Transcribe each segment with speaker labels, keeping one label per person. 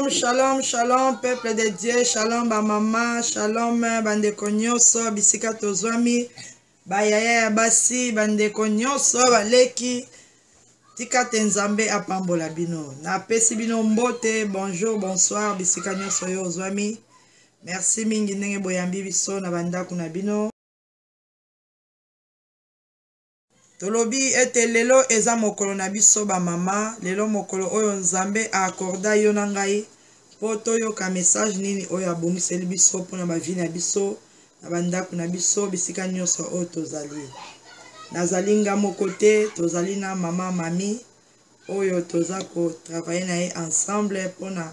Speaker 1: Shalom,
Speaker 2: shalom, shalom, peuple de Dieu, shalom ba mama, shalom bandeko nyonso bisika tozwami, bayaya ya basi, bandeko nyonso baleki, tika te Nzambe apambola bino. Napesi bino mbote, bonjour, bonsoir, bisika nyonso yo ozwami. Merci mingi ndenge boyambi biso na bandako na bino. Tolobi ete lelo eza mokolo na biso ba mama, lelo mokolo oyo Nzambe a accorda yo na ngai po toyoka message nini oyo abongiseli biso pona ba vie na biso, na ba ndako na biso, bisika nionso oyo tozali. Nazali nga moko te, tozali na mama Mami. oyo toza ko travailler na ye ensemble pona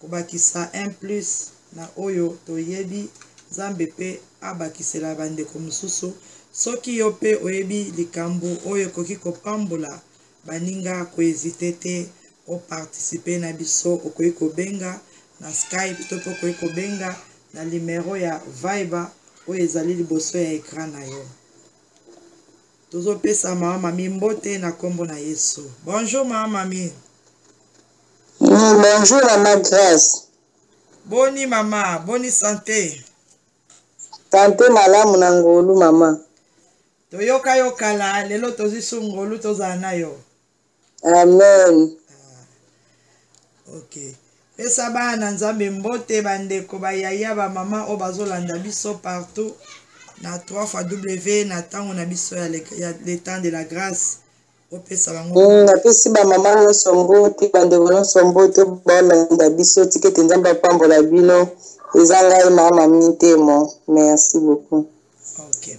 Speaker 2: kobakisa un plus na oyo toyebi nzambe mpe abakisela bandeko mosusu soki yo mpe oyebi likambo oyo ekoki kopambola baninga koezite te oparticipe na biso okoki kobenga na skype to mpe okoki kobenga na limero ya viber oyo ezali liboso ya ekran na yo Tozo pesa maman mami mbote na kombo na Yesu. Bonjour maman mami.
Speaker 3: Mm, bonjour maman Grace.
Speaker 2: Boni maman, boni santé.
Speaker 3: Santé malamu na ngolu maman.
Speaker 2: Toyoka yo kala, lelo tozi sungolu tozana yo.
Speaker 3: amen ah,
Speaker 2: ok pesa bana nzambe mbote bandeko bayaya bamama oyo bazolanda biso partout na 3 fois w na ntango na biso ya le temps de la grâce opesa bango
Speaker 3: mm, napesi bamama nyonso mbote bandeko nyonso mbote bolanda biso tika ete nzambe apambola bino eza ngai mama mitemo merci beaucoup
Speaker 2: okay,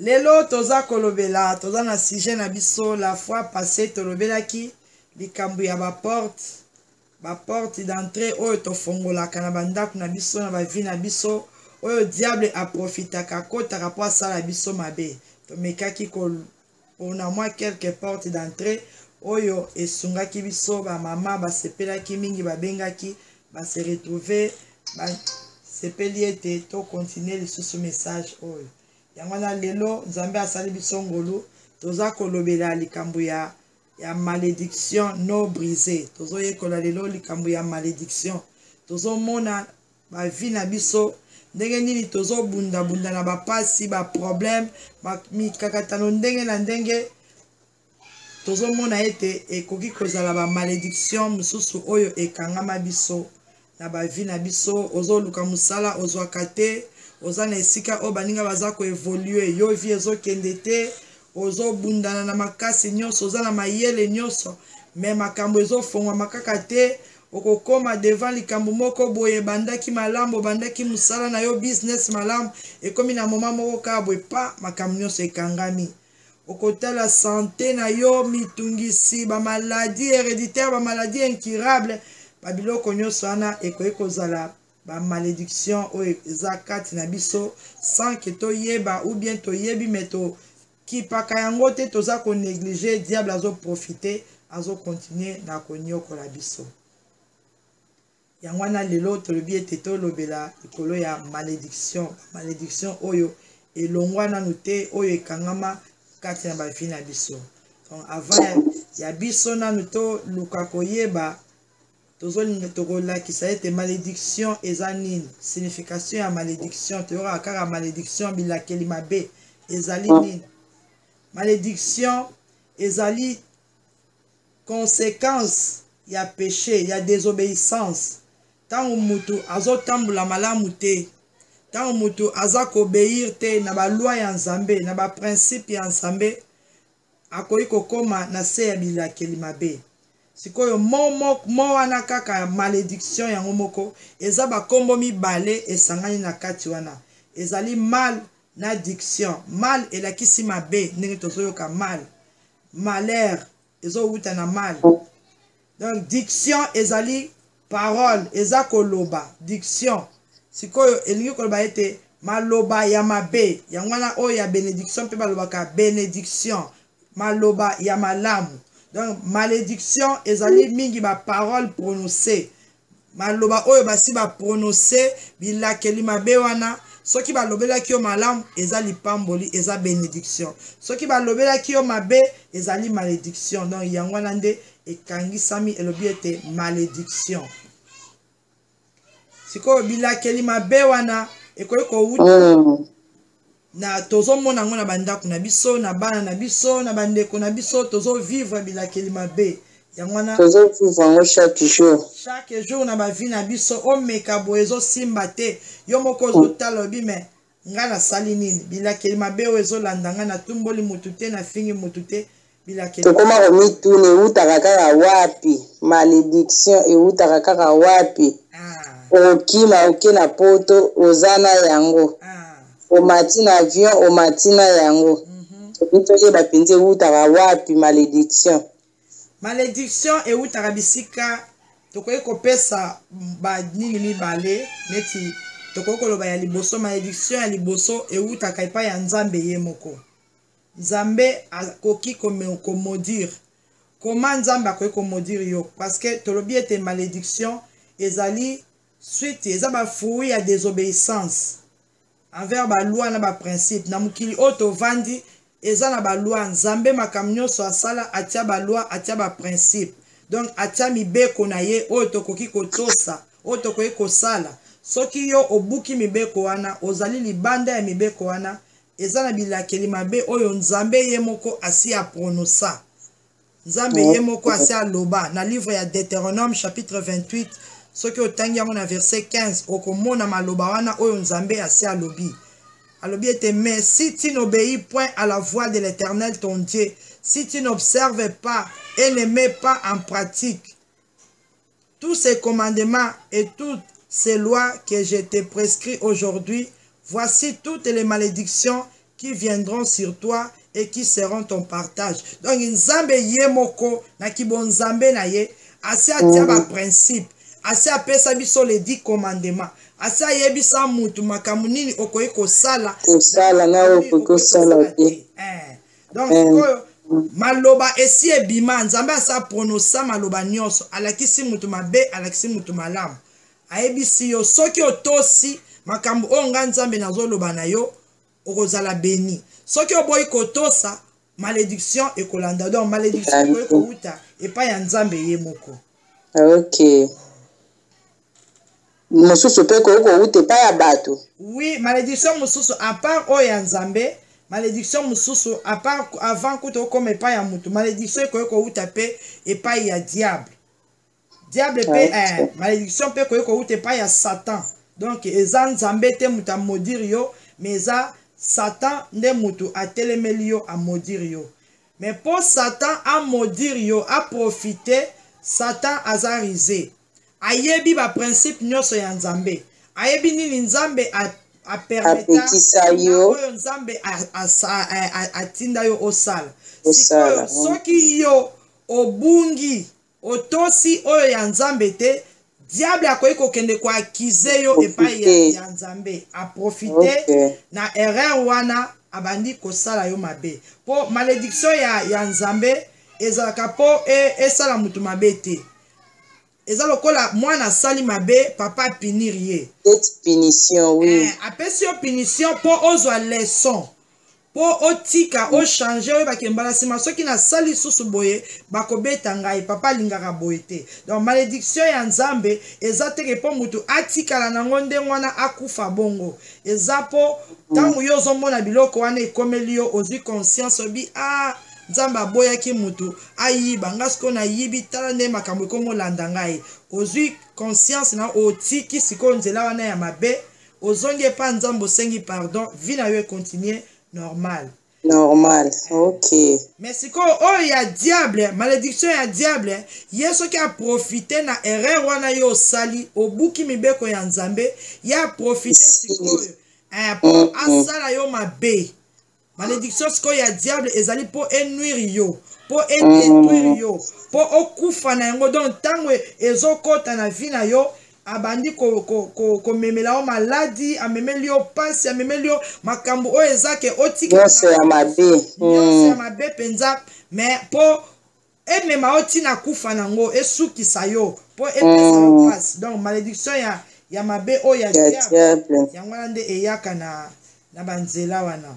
Speaker 2: Lelo toza kolobela toza na sujet na biso la fois passé tolobelaki likambo ya ba porte ba porte d'entrée oyo tofongolaka na bandako na biso na bavie na biso oyo diable aprofitaka akotaka mpo asala biso mabe tomekaki pona mwa quelque porte d'entree oyo esungaki biso ba mama basepelaki mingi babengaki ba se retrouver ba sepeli ete to continuer lisusu message oyo yango wana lelo nzambe asali biso ngolu toza kolobela likambo ya ya malédiction no brise tozoyekola lelo likambo ya malédiction tozomona ba vie na biso ndenge nini tozobundabunda na bapasi baproblème mikakatano ndenge na ndenge tozomona ete ekoki kozala bamalédiction mosusu oyo ekangama biso na bavi na biso ozoluka mosala ozwaka te oza na esika oyo baninga baza koevolue yo vi ezokende te ozobundana na makasi nyonso oza na mayele nyonso me makambo ezofongwama kaka te okokoma devant likambo moko boye ebandaki malamu obandaki mosala na yo business malamu ekomi na moma moko kaka boye pa makambo nyonso ekangami okotala sante na yo mitungisi bamaladi héréditaire bamaladi incurable babiloko nyonso wana ekoki kozala bamalediction oyo eza kati na biso sans ke toyeba ou bien toyebi me to Kipaka yango te toza ko negliger diable azo profiter azo continuer na konyokola biso. yango wana lelo tolobi ete tolobela likolo ya malediction malediction oyo elongwa nanu te oyo ekangama kati na bavi na biso donc avant ya, ya biso nanu toluka koyeba Tozolinga tokolakisa ete malediction eza nini, signification ya malediction. Toyokaka kaka malediction, bilakeli mabe. Ezali nini? Malediction ezali conséquence ya péché, ya désobéissance. Ntango moto azotambola malamu te, ntango moto aza kobeir te na balwa ya Nzambe, na baprincipe ya Nzambe, akoki kokoma na se ya bilakeli mabe. Sikoyo mo, mo, mo wana kaka ya malediction yango moko, eza bakombo mibale esangani na kati wana. Ezali mal na diction. Mal elakisi mabe, ndenge tozoyoka mal. Malheur ezowuta na mal. donc diction ezali parole eza koloba diction sikoyo elingi koloba ete maloba ya mabe yango wana oyo ya benediction mpe balobaka benediction maloba ya malamu donc malediction ezali mingi baparole prononce maloba oyo basi baprononse bilakeli mabe wana soki balobelaki yo malamu eza lipamboli eza benediction soki balobelaki yo mabe ezali malediction donc yango wana nde ekangisami elobi ete malediction sikoyo bilakeli mabe wana ekoki kowuta
Speaker 3: mm.
Speaker 2: na tozomona yango na bandako na biso na bana na biso na bandeko na biso tozovivre bilakeli mabe yango wana
Speaker 3: tozovivre yango chaque jour
Speaker 2: chaque jour na bavi na biso omeka boye ezosimba te yo moko ozotala obi me ngai nasali nini bilakeli mabe oyo ezolanda ngai natumboli motu te nafingi motu te
Speaker 3: tokoma komituna ewutaka kaka wapi malediction ewutaka kaka wapi
Speaker 2: ah.
Speaker 3: okima oke na poto oza na yango
Speaker 2: ah.
Speaker 3: omati na avion omati na yango
Speaker 2: mhm.
Speaker 3: tokoki toyeba mpenza ewutaka wapi malediction
Speaker 2: malediction ewutaka bisika tokoki kopesa banini mibale neti tokoki koloba ya liboso malediction ya liboso ewutaka epai ya nzambe ye moko Nzambe akoki ko maudire? Comment Nzambe akoki ko maudire yo? Parce que tolobi ete malediction ezali suite, eza ba fruits ya desobeissance envers ba lois na ba principes. Na mokili oyo tovandi eza na ba lois. Nzambe makambo nyonso asala atia ba lois, atia ba principes. Donc atia mibeko na ye oyo tokoki kotosa, oyo tokoki kosala. Soki yo obuki mibeko wana, ozali libanda ya mibeko wana, eza na bilakeli mabe oyo nzambe ye moko asi aprononsa nzambe ye moko asi aloba na livre ya deuteronome chapitre 28 soki otangi yango na verset 15 okomona maloba wana oyo nzambe asi alobi alobi ete mais si tu n'obéis point à la voix de l'éternel ton dieu si tu n'observes pas et ne mets pas en pratique Tous ces commandements et toutes ces lois que je te prescris aujourd'hui, voici toutes les malédictions qui viendront sur toi et qui seront ton partage. Donc, Nzambe ye moko, na kibo Nzambe na ye, asi atia ba principe, asi apesa biso les dix commandements, asi ayebisa mutu makambo nini okoki kosala,
Speaker 3: Kosala na oyo okoki kosala te.
Speaker 2: Eh. donc eh. sikoyo maloba esi ebima nzambe asa pronosa maloba nyonso alakisi moto mabe alakisi moto malamu ayebisi yo soki otosi makambo oyo ngai nzambe nazoloba na yo okozala beni soki oboyi kotosa malédiction ekolanda donc malédiction ekoki kowuta epai ya nzambe ye moko
Speaker 3: okay. mosusu mpe ekoki kowuta epai ya bato
Speaker 2: oui malédiction mosusu apart oyo ya nzambe malédiction mosusu apart avant kuta okoma epai ya motu malédiction ekoki kowuta mpe epai ya diable diable mpe eh, malédiction mpe ekoki kowuta epai ya satan donc eza nzambe te moto amodire yo mais eza satan nde moto atelemeli yo amodire yo mais mpo satan amodire yo aprofite satan aza rise ayebi ba principe nyonso ya nzambe ayebi nini nzambe
Speaker 3: apekisa yo
Speaker 2: oyo nzambe atinda yo osala sikoyo soki yo obungi otosi oyo ya nzambe te diable akoki kokende koakize yo epai ya, ya nzambe aprofite
Speaker 3: okay.
Speaker 2: na erreur wana abandi kosala yo mabe mpo malediction ya, ya nzambe ezalaka mpo e, esala moto mabe te eza lokola mwana asali mabe papa apinir ye
Speaker 3: petite punition oui
Speaker 2: eh, apesi yo punition mpo ozwa leçon mpo otika ochange oyebake mbala nsima soki nasali lisusu boye bakobeta ngai papa alingaka boye te donc malédiction ya nzambe eza teke mpo motu atikala nango ndenge wana akufa bongo eza mpo ntango yo ozomona biloko wana ekomeli yo ozwi conscience obi ah nzambe aboyaki moto ayiba nga sikoyo nayibi tala nde makambo ekomolanda ngai ozwi conscience na otiki sikoyo nzela wana ya mabe ozongi epa nzambe osengi pardon vi na yo econtinue normal
Speaker 3: normal ok
Speaker 2: mais sikoyo oyo ya diable malédiction ya diable ye soki aprofite na erreur wana yo osali obuki mibeko ya nzambe ye aprofite sikoyo eh, po mm, mm. asala yo mabe malédiction sikoyo ya diable ezali mpo enuire yo mpo edetruire mm. yo mpo okufa na yango donc ntango e, ezokɔta na vie na yo abandi komemela ko, ko, ko yo maladi amemeli yo mpasi amemeli yo makambo oyo eza ke
Speaker 3: otiknyonso ya mabe
Speaker 2: mm. mabe mpenza mais mpo emema yo ti na kufa nango esukisa yo mpo epesa yo Mm. pasi donc malediction ya, ya mabe oyo ya Ya diable diable. yango wana nde eyaka na, na banzela wana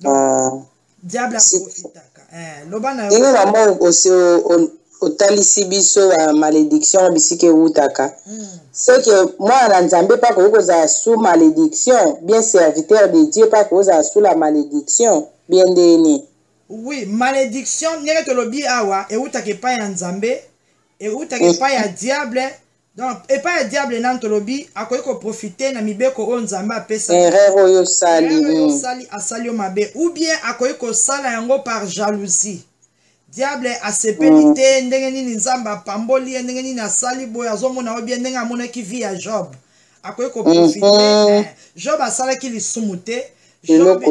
Speaker 2: donc Ah. diable Si- aprofitaka eh, loba na ndenge
Speaker 3: yo na mwa osi o- o- otalisi biso ba malediction bisika ewutaka
Speaker 2: Mm.
Speaker 3: c'est que mwana na nzambe mpe akoki kozala sous malediction bien serviteur de dieu mpe akoki kozala sous la malediction bien ndeni
Speaker 2: Oui, malédiction, ndenge tolobi awa, eutaka epai ya Nzambe, eutaka epai ya diable. Donc, epai ya diable nanu tolobi, akoki koprofite na mibeko oyo Nzambe apesa.
Speaker 3: Erreur oyo osali.
Speaker 2: Erreur oyo osali, asali yo mabe. Ou bien akoki kosala yango par jalousie. Diable asepeli mm. te ndenge nini Nzambe apamboli ye, ndenge nini asali boye, azomona yo bien ndenge amonaki vie ya Job. akoki koprofite mm -hmm. eh, job asalaki lisumu te job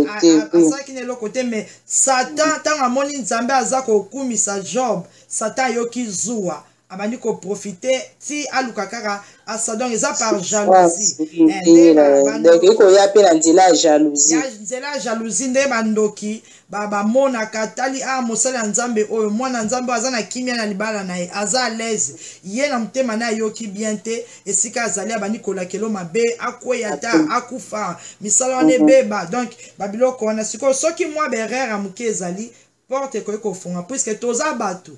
Speaker 2: asalaki na eloko te mais satan ntango amoni nzambe aza kokumisa job satan ayoki zuwa abandi koprofite ti aluka kaka asa donc eza par
Speaker 3: jalousiedonk ekoya mpe na nzela ya jalousie
Speaker 2: nzela ya jalousie nde bandoki ba bamonaka tali a ah, mosali ya nzambe oyo mwana ya nzambe oyo aza na kimia na libala na ye aza alaise ye na motema na ayoki bien te esika azali abandi kolakelo mabe akweya ata akufa misala wana mhm. ebeba donc babiloko wana sikoyo soki mwa berere ya moke ezali porte ekoki kofunga puiske toza bato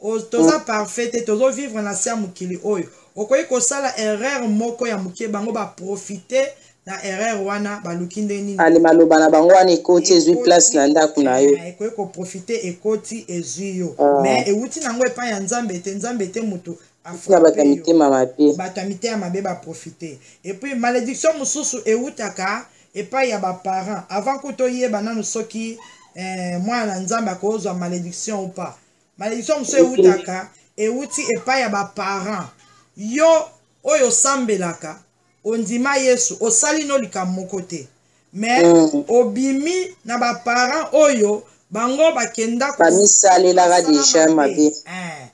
Speaker 2: O- toza parfait te tozo vivre na se ya mokili oyo okoki kosala erreur moko ya moke bango baprofite na erreur wana baluki nde nini
Speaker 3: ale maloba na bango wana ekoti ezwi place na ndako na yo Eh,
Speaker 2: ekoki koprofite ekoti ezwi yo Ah. me ewuti na yango epai ya nzambe te nzambe te moto
Speaker 3: na bato ya afrape yo mitema mabe
Speaker 2: bato ya mitema mabe baprofite epuis malediction mosusu ewutaka epai ya ba parents avant kutu oyeba nanu soki eh, mwana na nzambe akozwa malediction ou pas malediction mosusu ewutaka ewuti epai ya ba parents yo oyo osambelaka ondima yesu osali no likambo moko te mais mm. obimi na baparent oyo bango bakenda
Speaker 3: bamisalelaka deja mabe
Speaker 2: eh.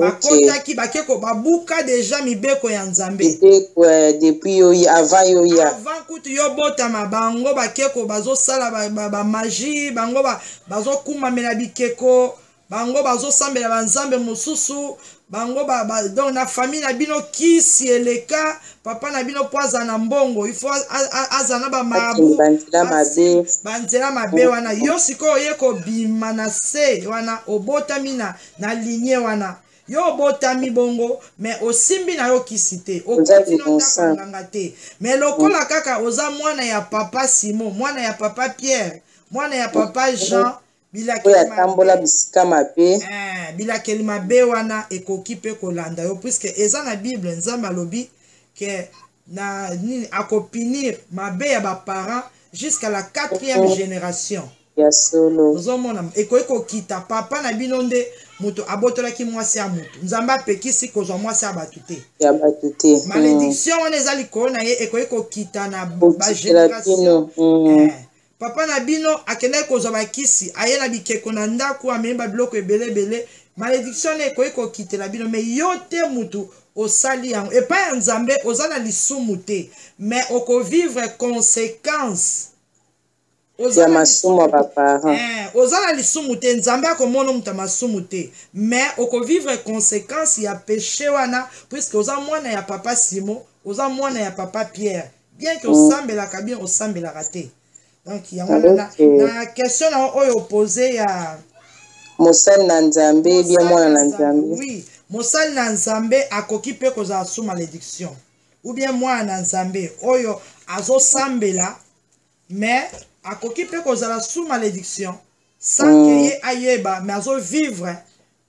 Speaker 2: bakotaki bake ko babuka deja mibeko ya nzambe mibeko eh,
Speaker 3: depuis yo avant yo ya
Speaker 2: avant kutu yo botama bango bake ko bazosala bamagie ba, ba bango ba, bazokumamela bikeko bango bazosambela banzambe mosusu bango ba, ba, donc na famille na bino kisi eleka papa na bino mpo aza na mbongo ifo aza na bamarabu banzela mabe wana yo sikoyo oye kobima na se wana obotami na na linie wana yo obotami bongo me osimbi na yo kisi te okoti na ndako ya nganga te me lokola kaka oza mwana ya papa simon mwana ya papa pierre mwana ya papa jean
Speaker 3: atambola bisika mabe
Speaker 2: eh, bilakeli mabe wana ekoki mpe kolanda yo puiske eza na bible nzambe alobi ke na nini akopinir mabe ya baparent jusqu'à la quatrième génération
Speaker 3: ya solo
Speaker 2: ozomona ekoki kokita papa na bino nde moto abotolaki mwasi ya moto nzambe apekisi kozwa mwasi ya bato te
Speaker 3: ya bato te
Speaker 2: hmm. malediction wana eza likolo na ye ekoki kokita na bageneration hmm. eh. papa na bino akendaki kozwa bakisi aye na bikeko na ndako amemi babiloko ebele ebele malediction wana ekoki kokitela bino me yo te motu osali yango epai ya nzambe oza na lisumu te me okovivre conséquence
Speaker 3: ya masumu ya baparent
Speaker 2: eh, oza na lisumu te nzambe akomona moto ya masumu te mais okovivre conséquence ya péché wana puisque oza mwana ya papa simo oza mwana ya papa pierre bien ke mm. osambelaka bien osambelaka te donc yango wana na question na oyo opose ya
Speaker 3: mosali na nzambe bia mwana na nzambe
Speaker 2: oui mosali na nzambe akoki mpe kozala sous malédiction ou bien mwana na nzambe oyo azosambela mais akoki mpe kozala sous malédiction sans mm. ke ye ayeba mais azo vivre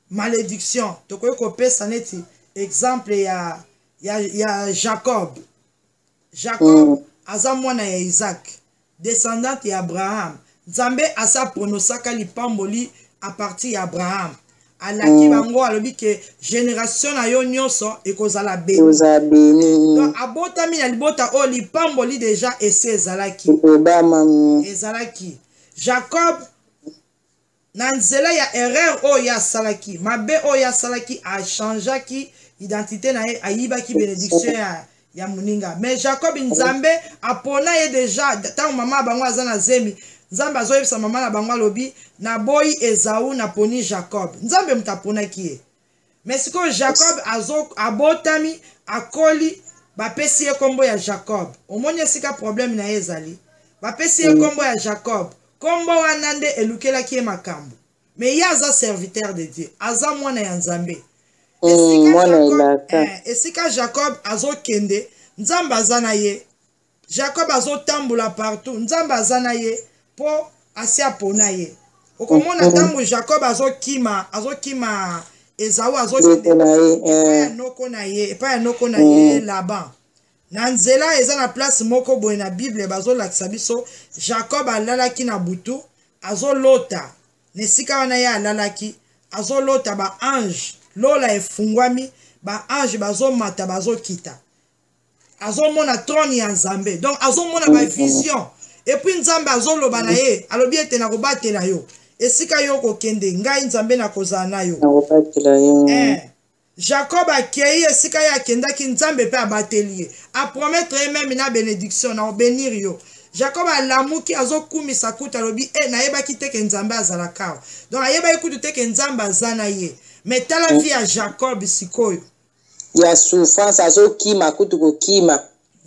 Speaker 2: malédiction tokoki kopesa neti exemple ya, ya, ya jacob jacob mm. aza mwana ya isaac descendante ya abraham nzambe asa pronosaka lipamboli a partir ya abraham alaki bango alobi ke generation na yo nyonso ekozala
Speaker 3: beni
Speaker 2: abotami na libota oyo lipamboli deja esi ezalaki ezalaki jacob na nzela ya erreur oyo ye asalaki mabe oyo ye asalaki achangeaki identité na ye ayibaki benediction ya ya moninga mais jacob nzambe apona ye deja ntango mama ya bango aza na zemi nzambe azoyebisa mama na bango alobi naboyi ezau naponi jacob nzambe moto aponaki ye mais sikoyo jacob azo, abotami akoli bapesi ye nkombo ya jacob omoni esika probleme na ye ezali bapesi ye nkombo ya jacob nkombo wana nde elukelaki ye makambo mais ye aza serviteur de dieu aza mwana ya nzambe
Speaker 3: Mm, esika mwana
Speaker 2: jacob,
Speaker 3: elaka
Speaker 2: eh, esika jacob azokende nzambe aza na ye jacob azotambola partout nzambe aza na ye mpo asi apona ye okomona Mhm. ntango jacob azokima azokima ezau azokende
Speaker 3: ndeko na ye
Speaker 2: epai ya
Speaker 3: eh,
Speaker 2: noko na ye epai ya noko na ye Mm. laban na nzela eza na place moko boye na bible bazolakisa biso jacob alalaki na butu azolota na esika wana ye alalaki azolota baange lola efungwami baange bazomata bazokita azomona trone ya nzambe donc azomona bavision epuis nzambe azoloba na ye alobi ete nakobatela yo esika yo okokende ngai nzambe nakozala na yo eh. Jacob akei esika ye akendaki, Nzambe mpe abateli ye. Aprometre ye meme na benediction, na obenir yo. Jacob alamuki, azokumisa kutu, alobi, eh, nayebaki te ke Nzambe azalaka awa. Donc ayebaki kutu te ke Nzambe aza na ye. Mais tala vie ya Jacob sikoyo.
Speaker 3: Ya souffrance, azokima kutu kokima.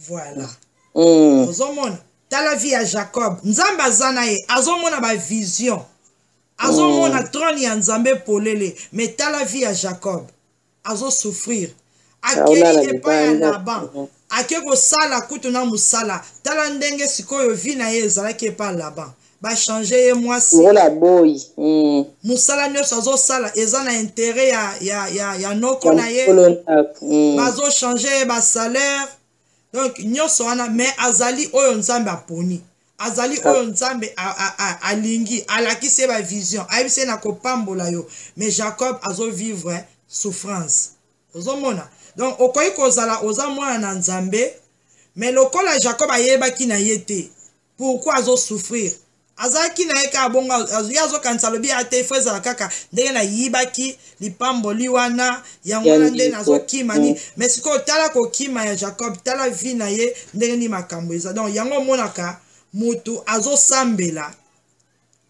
Speaker 2: Voilà.
Speaker 3: Mm.
Speaker 2: Ozomona? Tala vie ya Jacob. Nzambe aza na ye, azomona ba vision. azomona oh. trone ya nzambe polele me tala vie ya jacob azosouffrir akei epai ya laban ake kosala kutu na mosala tala ndenge sikoyo vi na ye ezalaki epai ya laban bachange ye mwasi
Speaker 3: mm.
Speaker 2: mosala nyonso azosala eza na intere ya, ya, ya, ya noko na ye
Speaker 3: mm.
Speaker 2: bazochange ye basalaire donc nyonso wana mais azali oyo nzambe aponi azali oyo nzambe alingi alakisi ye bavision ayebisi ye na kopambola yo mais jacob azovivre souffrance ozomona donc okoki kozala oza mwana na nzambe mais lokola jacob ayebaki na ye te pourquoi azo souffrir azalaki na ye kaka bongo ye azokanisa alobi ya te fo ezala kaka ndenge nayibaki lipamboli wana yango wana nde nazokima nini
Speaker 3: mm.
Speaker 2: mais sikoyo tala kokima ya jacob tala vie na ye ndenge nini makambo eza donc yango omonaka motu azosambela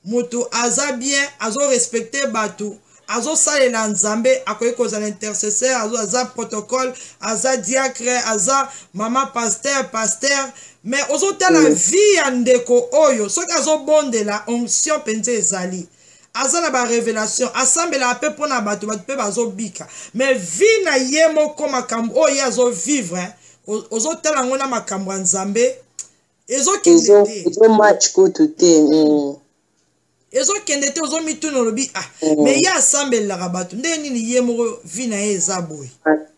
Speaker 2: moto aza bien azo respecte bato azosalela nzambe akoki kozala intercesseur aza protocole aza diacre aza mama pasteur pasteur me ozotala
Speaker 3: mm.
Speaker 2: vie ya ndeko oyo soki azobondela onction mpenza ezali aza na barevelation asambelaka mpe mpo na bato bato mpe bazobika me vie na ye moko makambo oyo ye azovivre ozotala yango na makambo ya nzambe ezokende
Speaker 3: ezo
Speaker 2: te
Speaker 3: ezo match kutu te mm.
Speaker 2: ezokende te ozomituna olobi ah
Speaker 3: Mm.
Speaker 2: me ye asambelelaka bato ndenge nini ye moko vi na ye eza boye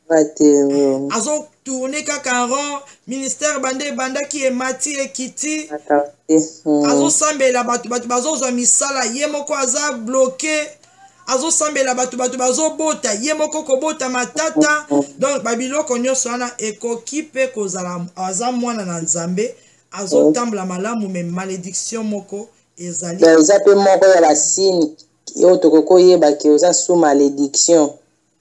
Speaker 3: Ba te mm.
Speaker 2: azotourne kaka en rond ministère banda ebandaki emati ekiti
Speaker 3: Ata te mm.
Speaker 2: azosambela bato bato bazozwa misala ye moko aza bloke azosambela bato bato bazobota ye moko kobota matata donc babiloko nyonso wana ekoki mpe kozala aza mwana na nzambe azotambola malamu me malédiction moko ezali
Speaker 3: eza mpe moko ya basini oyo tokoki koyeba ke oza sous malédiction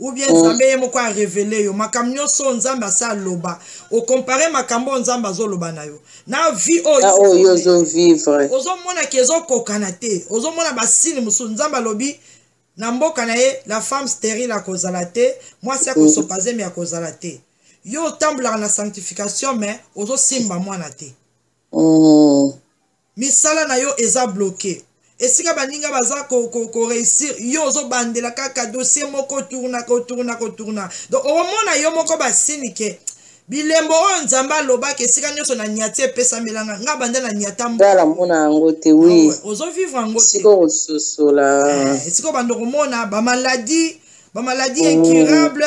Speaker 2: ou bien nzambe ye moko arevele yo makambo nyonso oyo nzambe asi aloba okompare makambo oyo nzambe azoloba na yo na vie oyo
Speaker 3: ozovivre
Speaker 2: ozomona ke ezokokana te ozomona basini mosusu nzambe alobi na mboka na ye la femme sterile akozala te mwasi akosopa mm. zemi akozala te yo otambolaka na sanctification mais ozosimba mwana te
Speaker 3: mm.
Speaker 2: misala na yo eza bloke esika baninga baza koreusir ko, ko yo ozobandela kaka dossier moko tourna kotourna kotourna donc okomona yo moko basini ke bilembo oyo nzambe alobaki esika nyonso na nyati epesamela nga nga banda na nyata
Speaker 3: mbala mona yango te wi ah
Speaker 2: ozovivre yango
Speaker 3: tesika ososola
Speaker 2: eh, esika obanda okomona bamaladi bamaladi oh. incurable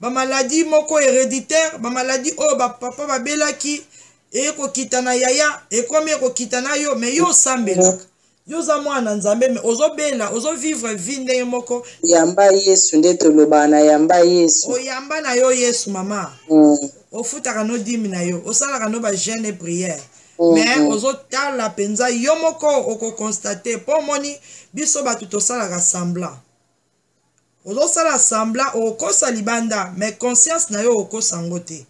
Speaker 2: bamaladi moko héréditaire bamaladi oyo bapapa babelaki ekokita na yaya ekomi ekokita na yo me yo osambelaka yo oza mwana na nzambe me ozobela ozovivre vie ndenge moko
Speaker 3: yamba yesu nde tolobaka na yamba yesu
Speaker 2: oyamba na yo yesu mama
Speaker 3: mm.
Speaker 2: ofutaka no dimi na yo osalaka no bagene e priere
Speaker 3: mm,
Speaker 2: me mm. ozotala mpenza yo moko okokonstate mpo omoni biso bato tosalaka semblant ozosala sembla okosa libanda mais conscience na yo okosa yango te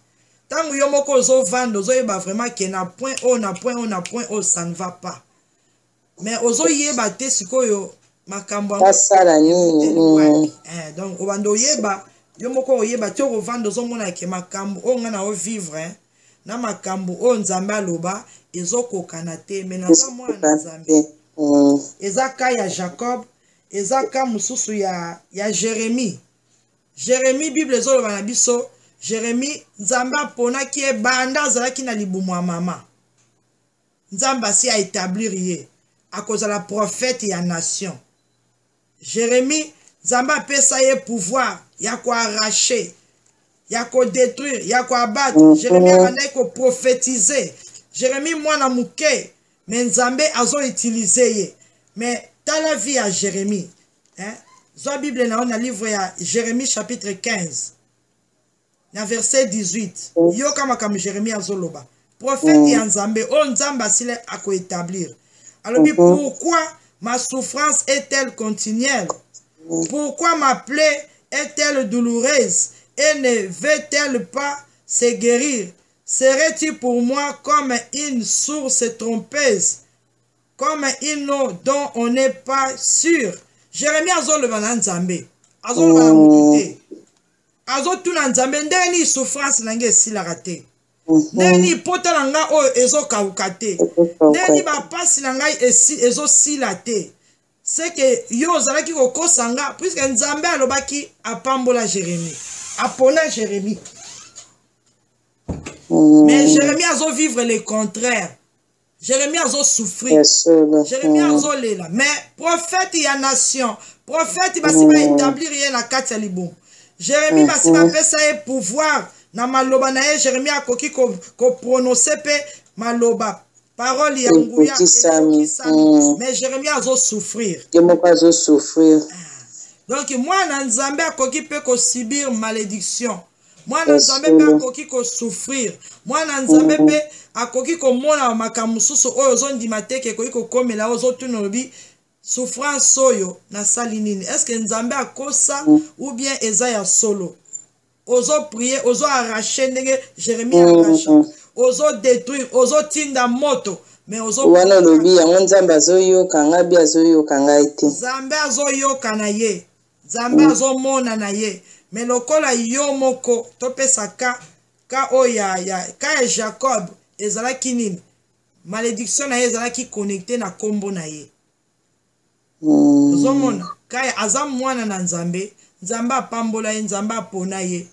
Speaker 2: ntango yo moko ozovanda ozoyeba vraiment ke na point oyo na point oyo na point oyo ça ne va pas mais ozoyeba te sikoyo makambo
Speaker 3: asala nini mm.
Speaker 2: eh, donc obanda oyeba yo moko oyeba te okovanda ozomona ke makambo oyo ngai na ovivre eh, na makambo oyo nzambe aloba ezokokana te me naza mwana na
Speaker 3: nzambe mm.
Speaker 2: eza ka ya jacob eza ka mosusu ya, ya jeremie jeremie bible ezoloba na biso jeremie nzambe aponaki ye banda azalaki na libumu ya mama nzambe asi aetablir ye akozala profete ya nation jeremie nzambe apesa ye pouvoir ya koarrache ya kodétruire ya koabattre jeremie abandaki koprofetize jeremie mwana moke mais nzambe azo utilise ye mais tala vie ya jérémie hein? zwa bible na yo na livre ya jérémie chapitre 15 na verset 18 oh. yoka makambo jérémie azoloba profete oh. ya nzambe oyo oh, nzambe asili akoétablir alobi oh, oh. pourquoi ma souffrance est-elle continuelle oh. pourquoi ma plaie est-elle douloureuse et ne veut-elle pas se guérir Serait-il pour moi comme une source trompeuse, comme une eau dont on n'est pas sûr? Jérémie azoloba na Nzambe. Azoloba na mutu te. Azotuna Nzambe ndenge nini souffrance na ngai esilaka te. ndenge nini pota na ngai oyo ezokauka te ndenge nini bapasi na ngai ezosila te c'est que yo ozalaki kokosa nga puisque nzambe alobaki apambola jérémie apona jérémie
Speaker 3: mm.
Speaker 2: mais jérémie azovivre le contraire jérémie azosouffrir jérémie
Speaker 3: mm.
Speaker 2: azolela mais prophète ya nation prophète basi mm. baétablir ye na kati ya libumu jérémie mm. basi bapesa ye pouvoir na maloba na ye jérémie akoki koprononce ko mpe maloba parole ya nguya
Speaker 3: ekokisami mm.
Speaker 2: mais jérémie azo souffrir
Speaker 3: ye moko azo souffrir ah.
Speaker 2: donc mwana nzambe akoki mpe kosubir malédiction mwana nzambe mpe akoki kosouffrir mwana nzambe mpe mm-hmm. akoki komona makambo mosusu oyo ozondima te ke ekoki kokomela oyo ozotuna olobi souffrance oyo nasali nini estce nzambe akosa mm. ou bien eza ya solo ozo prier ozo arracher ndenge Jérémie mm, arrache mm. ozo détruire ozo tinda moto mais ozo
Speaker 3: wana lobi yango nzambe azoyoka ngai bi azoyoka ngai te
Speaker 2: nzambe azoyoka na ye nzambe mm. azomona na ye me lokola yo moko topesa ka ka oyo ya, ya ka ya jacob ezalaki nini malediction na ye ezalaki connecte na nkombo na ye ozomona kai aza mwana na nzambe nzambe apambola ye nzambe apona ye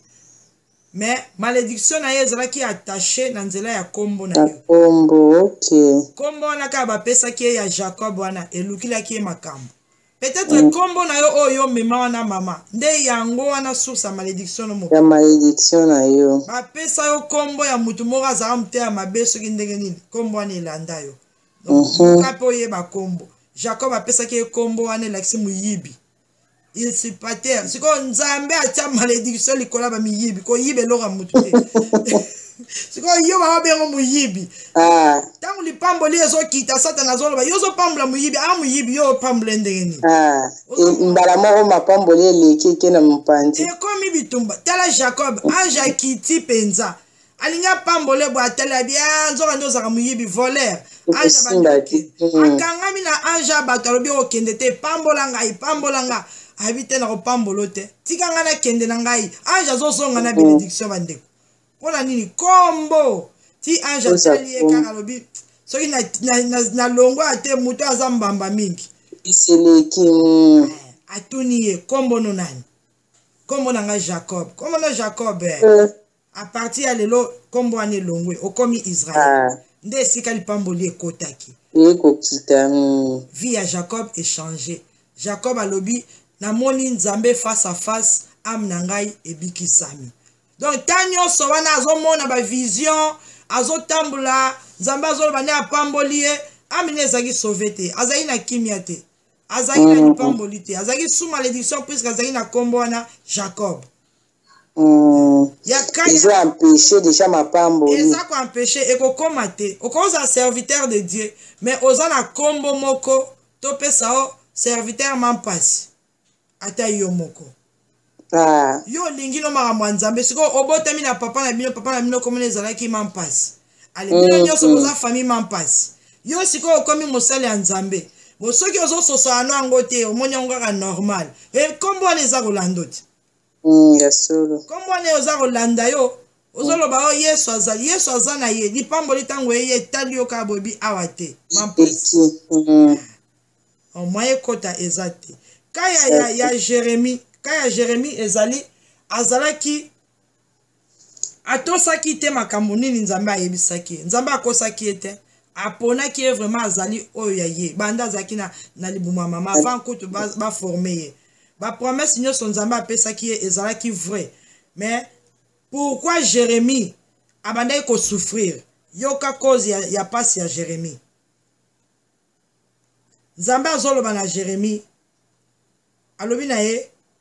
Speaker 2: mais malédiction na ye ezalaki attaché na nzela ya nkombo na ye
Speaker 3: nkombo okay.
Speaker 2: nkombo wana kaka bapesaki ye ya jacob wana elukilaki ye makambo peut-être mm. nkombo mm. na yo oyo yo mema wana mama nde yango wana source ya malédiction no
Speaker 3: ya malédiction na yo
Speaker 2: bapesa yo nkombo ya motu moko azalaka moteya mabe soki ndenge nini nkombo wana elanda yo luka mpe oyeba nkombo jacob apesaki ye nkombo wana elakisi moyibi usurpateur sikoyo nzambe atya malediction likolo ya bamiyibi koyiba eloko ya motu te sikoyo yo baba bengo moyibi
Speaker 3: ah.
Speaker 2: ntango lipamboli ezokita satana azoloba yo ozopambola moyibi a ah, moyibi yo opambola ye ndenge nini
Speaker 3: ah. mbala moko mapamboli eleki eke na mopanzi
Speaker 2: ekomi bitumba tala jacob ange akiti mpenza alingi apambola eboye atali abi ah, nzoka nde ozalaka moyibi voler
Speaker 3: anja
Speaker 2: bandoki
Speaker 3: mm.
Speaker 2: akangami na anja ya bato alobi okokende te pambola ngai pambola nga ayebi te nakopambolo te tika ngai nakende na ngai anja azozonga na mm. benediction bandeko mpo na nini kombo ti
Speaker 3: anja
Speaker 2: atali ye kaka alobi soki nalongwa na, na, na te moto aza mbamba mingi
Speaker 3: iseleki mm.
Speaker 2: eh, atuni ye kombo no nani kombo na ngai jacob kombo na jacob eh.
Speaker 3: eh.
Speaker 2: a partir ya lelo nkombo wana elongwe okomi israel
Speaker 3: ah.
Speaker 2: nde esika lipamboli ekotaki
Speaker 3: ekokita mm.
Speaker 2: vie ya jacob echange jacob alobi namoni nzambe face à face ame na ngai ebikisami donc ta nyonso wana azomona bavision azotambola nzambe azoloba nde apamboli ye ame ne ezalaki sauve te azali na kimia te azalaki na
Speaker 3: mm.
Speaker 2: lipamboli te azalaki sous malédiction puiske azalaki na nkombo wana jacob
Speaker 3: Hmm.
Speaker 2: ya kaya
Speaker 3: empêche déjà mapambo
Speaker 2: eza ko empêche ekokoma te okozala serviteur de dieu mais oza na nkombo moko topesa o serviteur mampasi ata yo moko
Speaker 3: ah.
Speaker 2: yo olingi no makambo ya nzambe sikoyo obotami na papa na bino papa na bino komona ezalaki mampasi ale bino
Speaker 3: mm-hmm.
Speaker 2: nyonso boza famille mampasi yo sikoyo okomi mosali ya nzambe bo soki ozososola no yango te omoni yango kaka normal ekombo wana eza kolando te
Speaker 3: mm, ya solo
Speaker 2: kombo wana ye oza kolanda yo ozoloba oyo oh, yesu azali yesu aza na ye lipamboli ntango eye etali yo kaka boyebi awa te
Speaker 3: mamposi mm.
Speaker 2: oh, mwa ekota eza te kaya ya, ya jérémie kaya jérémie ezali azalaki atosaki te makambo nini nzambe ayebisaki ye nzambe akosaki ye te aponaki ye vraiment azali oyo ya ye banda azalaki na, na libumu ya mama avant kutu baforme ba ye bapromese nyonso nzambe apesaki ye ezalaki vrai mais pourquoi jérémie abandaki kosouffrir yoka cause ya, ya pasi ya jérémie nzambe azoloba na jérémie alobi na ye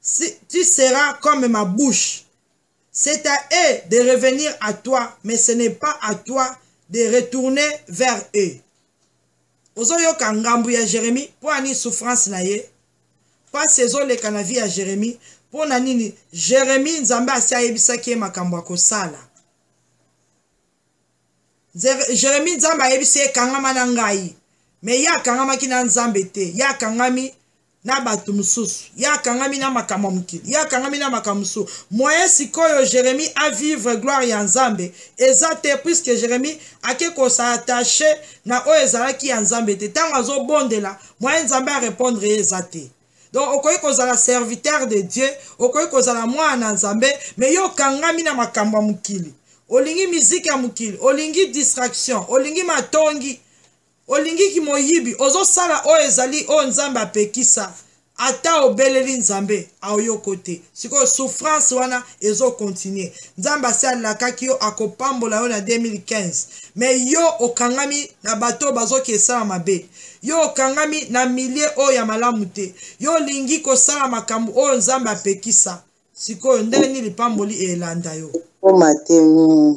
Speaker 2: si, tu seras comme ma bouche c'est à eux de revenir à toi mais ce n'est pas à toi de retourner vers eux ozoyoka ngambo ya jérémie mpo ya nini souffrance na ye mpasi ezoleka na vie ya jérémie mpo na nini jérémie nzambe asi ayebisaki ye makambo akosala jeremi nzambe ayebisi ye kangama na ngai me ye akangamaki na nzambe te ye akangami na bato mosusu ye akangami na makambo ya mokili ye akangami na makambo mosusu moyen sikoyo jeremi avivre gloire ya nzambe eza te puiske jeremi ake kosaatache na oyo ezalaki ya nzambe te ntango azobondela moyen nzambe arepondre ye eza te donc okoki kozala serviteur de dieu okoki kozala mwana na nzambe me yo okangami na makambo ya mokili olingi miziki ya mokili olingi distraction olingi matongi olingi kimoyibi ozosala oyo ezali oyo nzambe apekisa ata obeleli nzambe aoyoko te sikoyo souffrance wana ezokontinue nzambe asi alakaki yo akopambola yo na 2015 me yo okangami na bato oyo bazoki esala mabe Yo okangami na milieu oyo ya malamu te. Yo olingi kosala makambo oyo Nzambe apekisa. Sikoyo ndenge nini lipamboli elanda yo?
Speaker 3: Koma te.
Speaker 2: Hmm.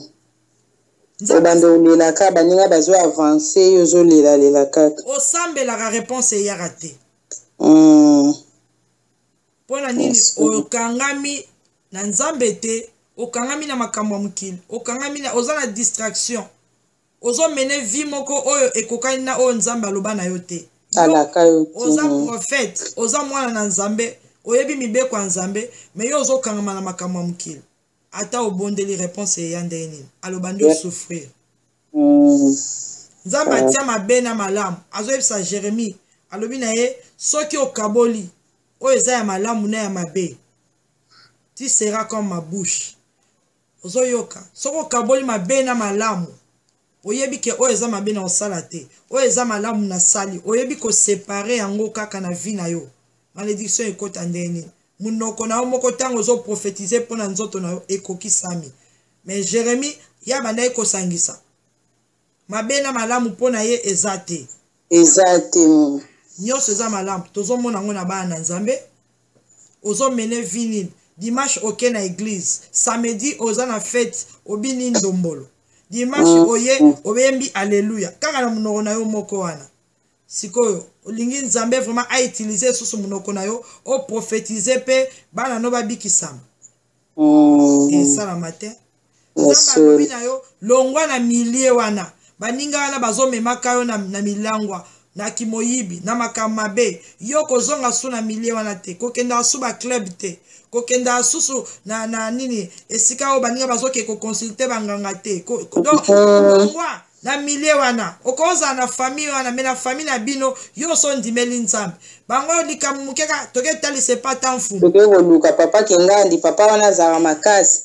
Speaker 3: Obanda olelaka baninga bazo avancer yo ozolela lela kaka.
Speaker 2: Osambelaka réponse eyaka te.
Speaker 3: Hmm.
Speaker 2: Mpo na nini okangami na Nzambe te? Okangami na makambo ya mokili. Okangami na oza na distraction. ozo mene vie moko oyo ekokani na oyo nzambe aloba na yo te oza prophète oza mwana na nzambe oyebi mibeko ya nzambe me yo ozokangama na makambo ya mokili ata obondeli réponse eya ndenge nini aloba nde osouffrir
Speaker 3: mm.
Speaker 2: nzambe oh. atia mabe na malamu azoyebisa jérémie alobi na ye soki okaboli oyo eza ya malamu na ya mabe ti sera comme ma bouche ozoyoka soki okaboli mabe na malamu oyebi ke oyo eza mabe na osala te oyo eza malamu na sali oyebi kosepare yango kaka na vi na yo malediction ekota ndenge nini monoko na yo moko ntango ozoprofetize mpo na nzoto na yo ekokisami mais jérémie ye abandaki kosangisa mabe na malamu mpo na ye eza te
Speaker 3: eza te
Speaker 2: nyonso eza malamu tozomona yango na bana na nzambe ozomene vi nini dimanche oke na eglise samedi oza na fete obini ndombolo dimanche
Speaker 3: mm.
Speaker 2: oye oyembi alleluya kaka na monoko na yo moko wana sikoyo olingi nzambe vraiment autilize lisusu monoko na yo oprofetize mpe bana no babikisama
Speaker 3: mm.
Speaker 2: esalama te nzambe na yo longwa na milie wana baninga wana bazomemaka yo na, na milangwa na kimoyibi na makambo mabe yo kozonga su na milie wana te kokendaka su baclub te kokendaka susu na, na nini esika oyo baninga bazoke koconsulte banganga te donc longwa na milie wana okozala na famille wana me na famille na bino yo oso ondimeli nzambe bango likambo moke kaka toke etalisa epa ta mfumu
Speaker 3: toke koluka papa kengandi papa wana azalaka makasi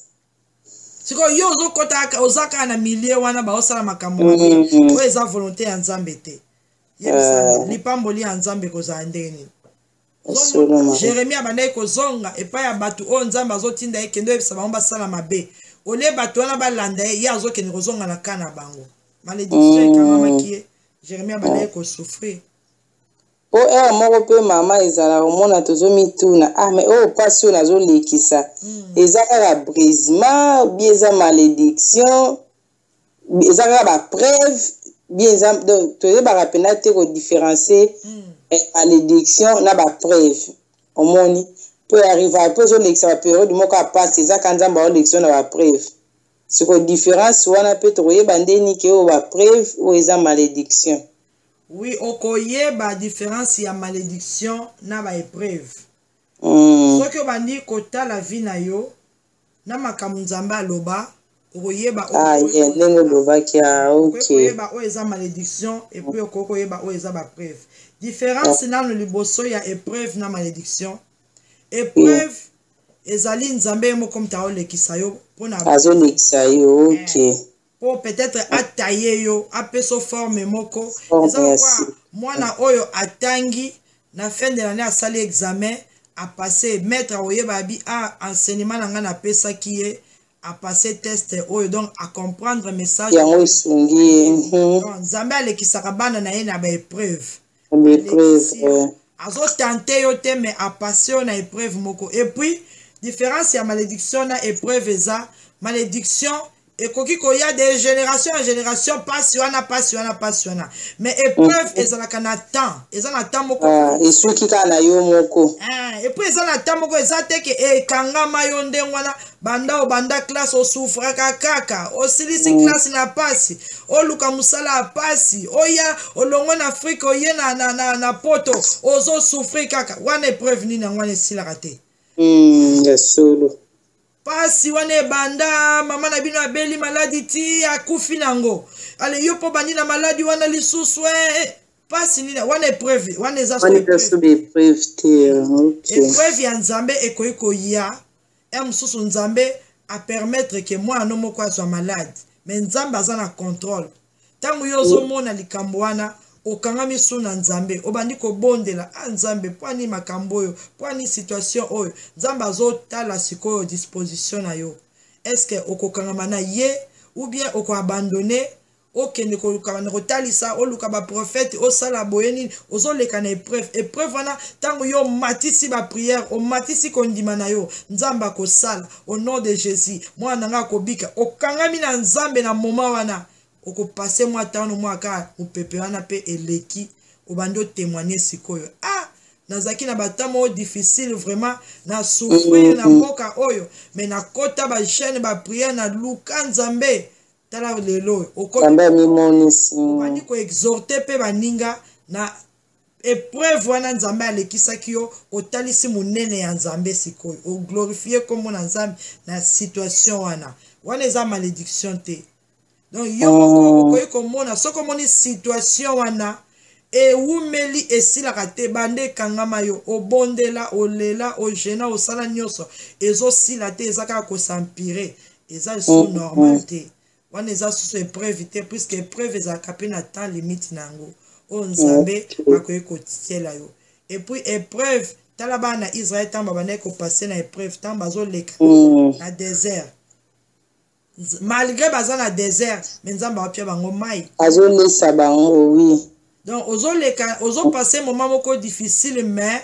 Speaker 2: sikoyo yo ozokotaka oza kaka na milie wana baosala makambo mm, mabe
Speaker 3: mm, mm.
Speaker 2: oyo eza volonté ya nzambe te yebisa eh. lipamboli ya nzambe ekozala ndenge nini
Speaker 3: Somo,
Speaker 2: jeremie abandaki kozonga epai ya bato oyo nzambe azotinda ye kende oyebisa bango basala mabe olie bato wana balanda ye ye azokende kozonga na kaa na bango malediction mm. ekangamaki ye jeremie abandaki mm. kosouffrir
Speaker 3: po heure eh, moko mpe mama ezalaka omona tozomituna ah mai oyo oh, mpasi oyo nazolekisa mm. eza kaka brisement bi eza malediction eza kaka ba preuve bien eza donc toyebaka mpena te kodifferencie hmm. eh, malédiction na ba preuve omoni mpo ya rival mpo ezolekisa ba periode moko ya mpasi ezaka nzambe aolekisa na ba preuve siko différence wana mpe tokoyeba nde nike oyo ba preuve oyo eza malédiction
Speaker 2: oui okoyeba différence ya malédiction na ba épreuve
Speaker 3: mm.
Speaker 2: soki obandi kotala vie na yo na makambo nzambe aloba okoyeba oyo-
Speaker 3: Ah, okoki yeah, ndenge koyeba. olobaki, ah,
Speaker 2: Okoki
Speaker 3: ok.
Speaker 2: koyeba oyo eza malediction epuis okoki koyeba oyo eza bapreuve différence nano liboso ya epreuve na malediction epreuve ezali nzambe ye moko moto aolekisa yo mpona
Speaker 3: azolekisa yo ok
Speaker 2: po peut-être ataye yo apeso forme moko eza lokola mwana oyo atangi na fin de l'année asali examen apasse maître akoyeba abi a ah, enseignement na ngai napesaki ye apasse test oyo donc acomprendre message
Speaker 3: yango esungi ye mhm.
Speaker 2: nzambe alekisaka bana na ye na baepreuve
Speaker 3: Alexis
Speaker 2: azotante yo te mais apase yo na épreuve moko et puis différence ya malédiction na épreuve eza malédiction ekoki koya de génération en génération mpasi wana mpasi wana mpasi wana mais épreuve mm. ezalaka na temps eza na temps moko
Speaker 3: ah, esuki kaka na yo moko
Speaker 2: ah, epuis eza na temps moko eza te ke ekangama yo ndenge wana banda obanda classe osufraka kaka osilisi mm. classe na pasi oluka mosala ya pasi oya olongo na afrike oye na, na, na, na poto ozosufri kaka wana epreuve nini yango wana esilaka te
Speaker 3: mm, ya solo
Speaker 2: pasi wana ebanda mama na bino abeli maladi ti akufi nango ale yo mpo bandi na maladi wana lisusu e pasi nini wana epreuve wana eza
Speaker 3: epreuve te
Speaker 2: epreuve ya nzambe ekoki koya heure mosusu nzambe apermettre ke mwana no moko azwa malade me nzambe aza na contrôle ntango yo ozomona likambo wana okangami su na nzambe obandi kobondela a ah, nzambe mpo ani makambo oyo mpo ani situation oyo nzambe azotala sikoyo disposition na yo estce okokangama na ye ou bien okoabandone okende koluka banda kotalisa oluka baprofete osala boye nini ozoleka na epreuve epreuve wana ntango yo omatisi bapriere omatisi kondima na yo nzambe akosala au nom de jésus mwana na ngai akobika okangami na nzambe na moma wana okopase mwa tano mwa kaka mopepe wana mpe eleki obandi otemoigne sikoyo ah nazalaki na batama oyo difficile vraiment na souffrir na mboka oyo me nakota bachaine bapriere na luka nzambe tala lelo oyo
Speaker 3: okomi amimonisi
Speaker 2: obandi koexhorte mpe baninga na epreuve wana nzambe alekisaki yo otalisi monene ya nzambe sikoyo oglorifie nkombo na nzambe na situation wana wana eza malediction te donc yo moko oh. okoki komona soki omoni situation wana Ewumeli esilaka te banda ekangama yo obondela olela ojena osala nioso ezo sila te eza kaka ko s'empire eza lisusu mm, normal mm. te wana eza susu epreuve te puisque epreuve ezalaka pe na temps limite na yango oyo nzambe mm. akoki kotiela yo epuis epreuve tala bana na israel ntango babandaki kopase na epreuve ntango bazoleka na desert malgré baza na desert mais nzambe awapia bango mai
Speaker 3: azolesa bango oui
Speaker 2: donc ozoleka ozopasse moment moko difficile mais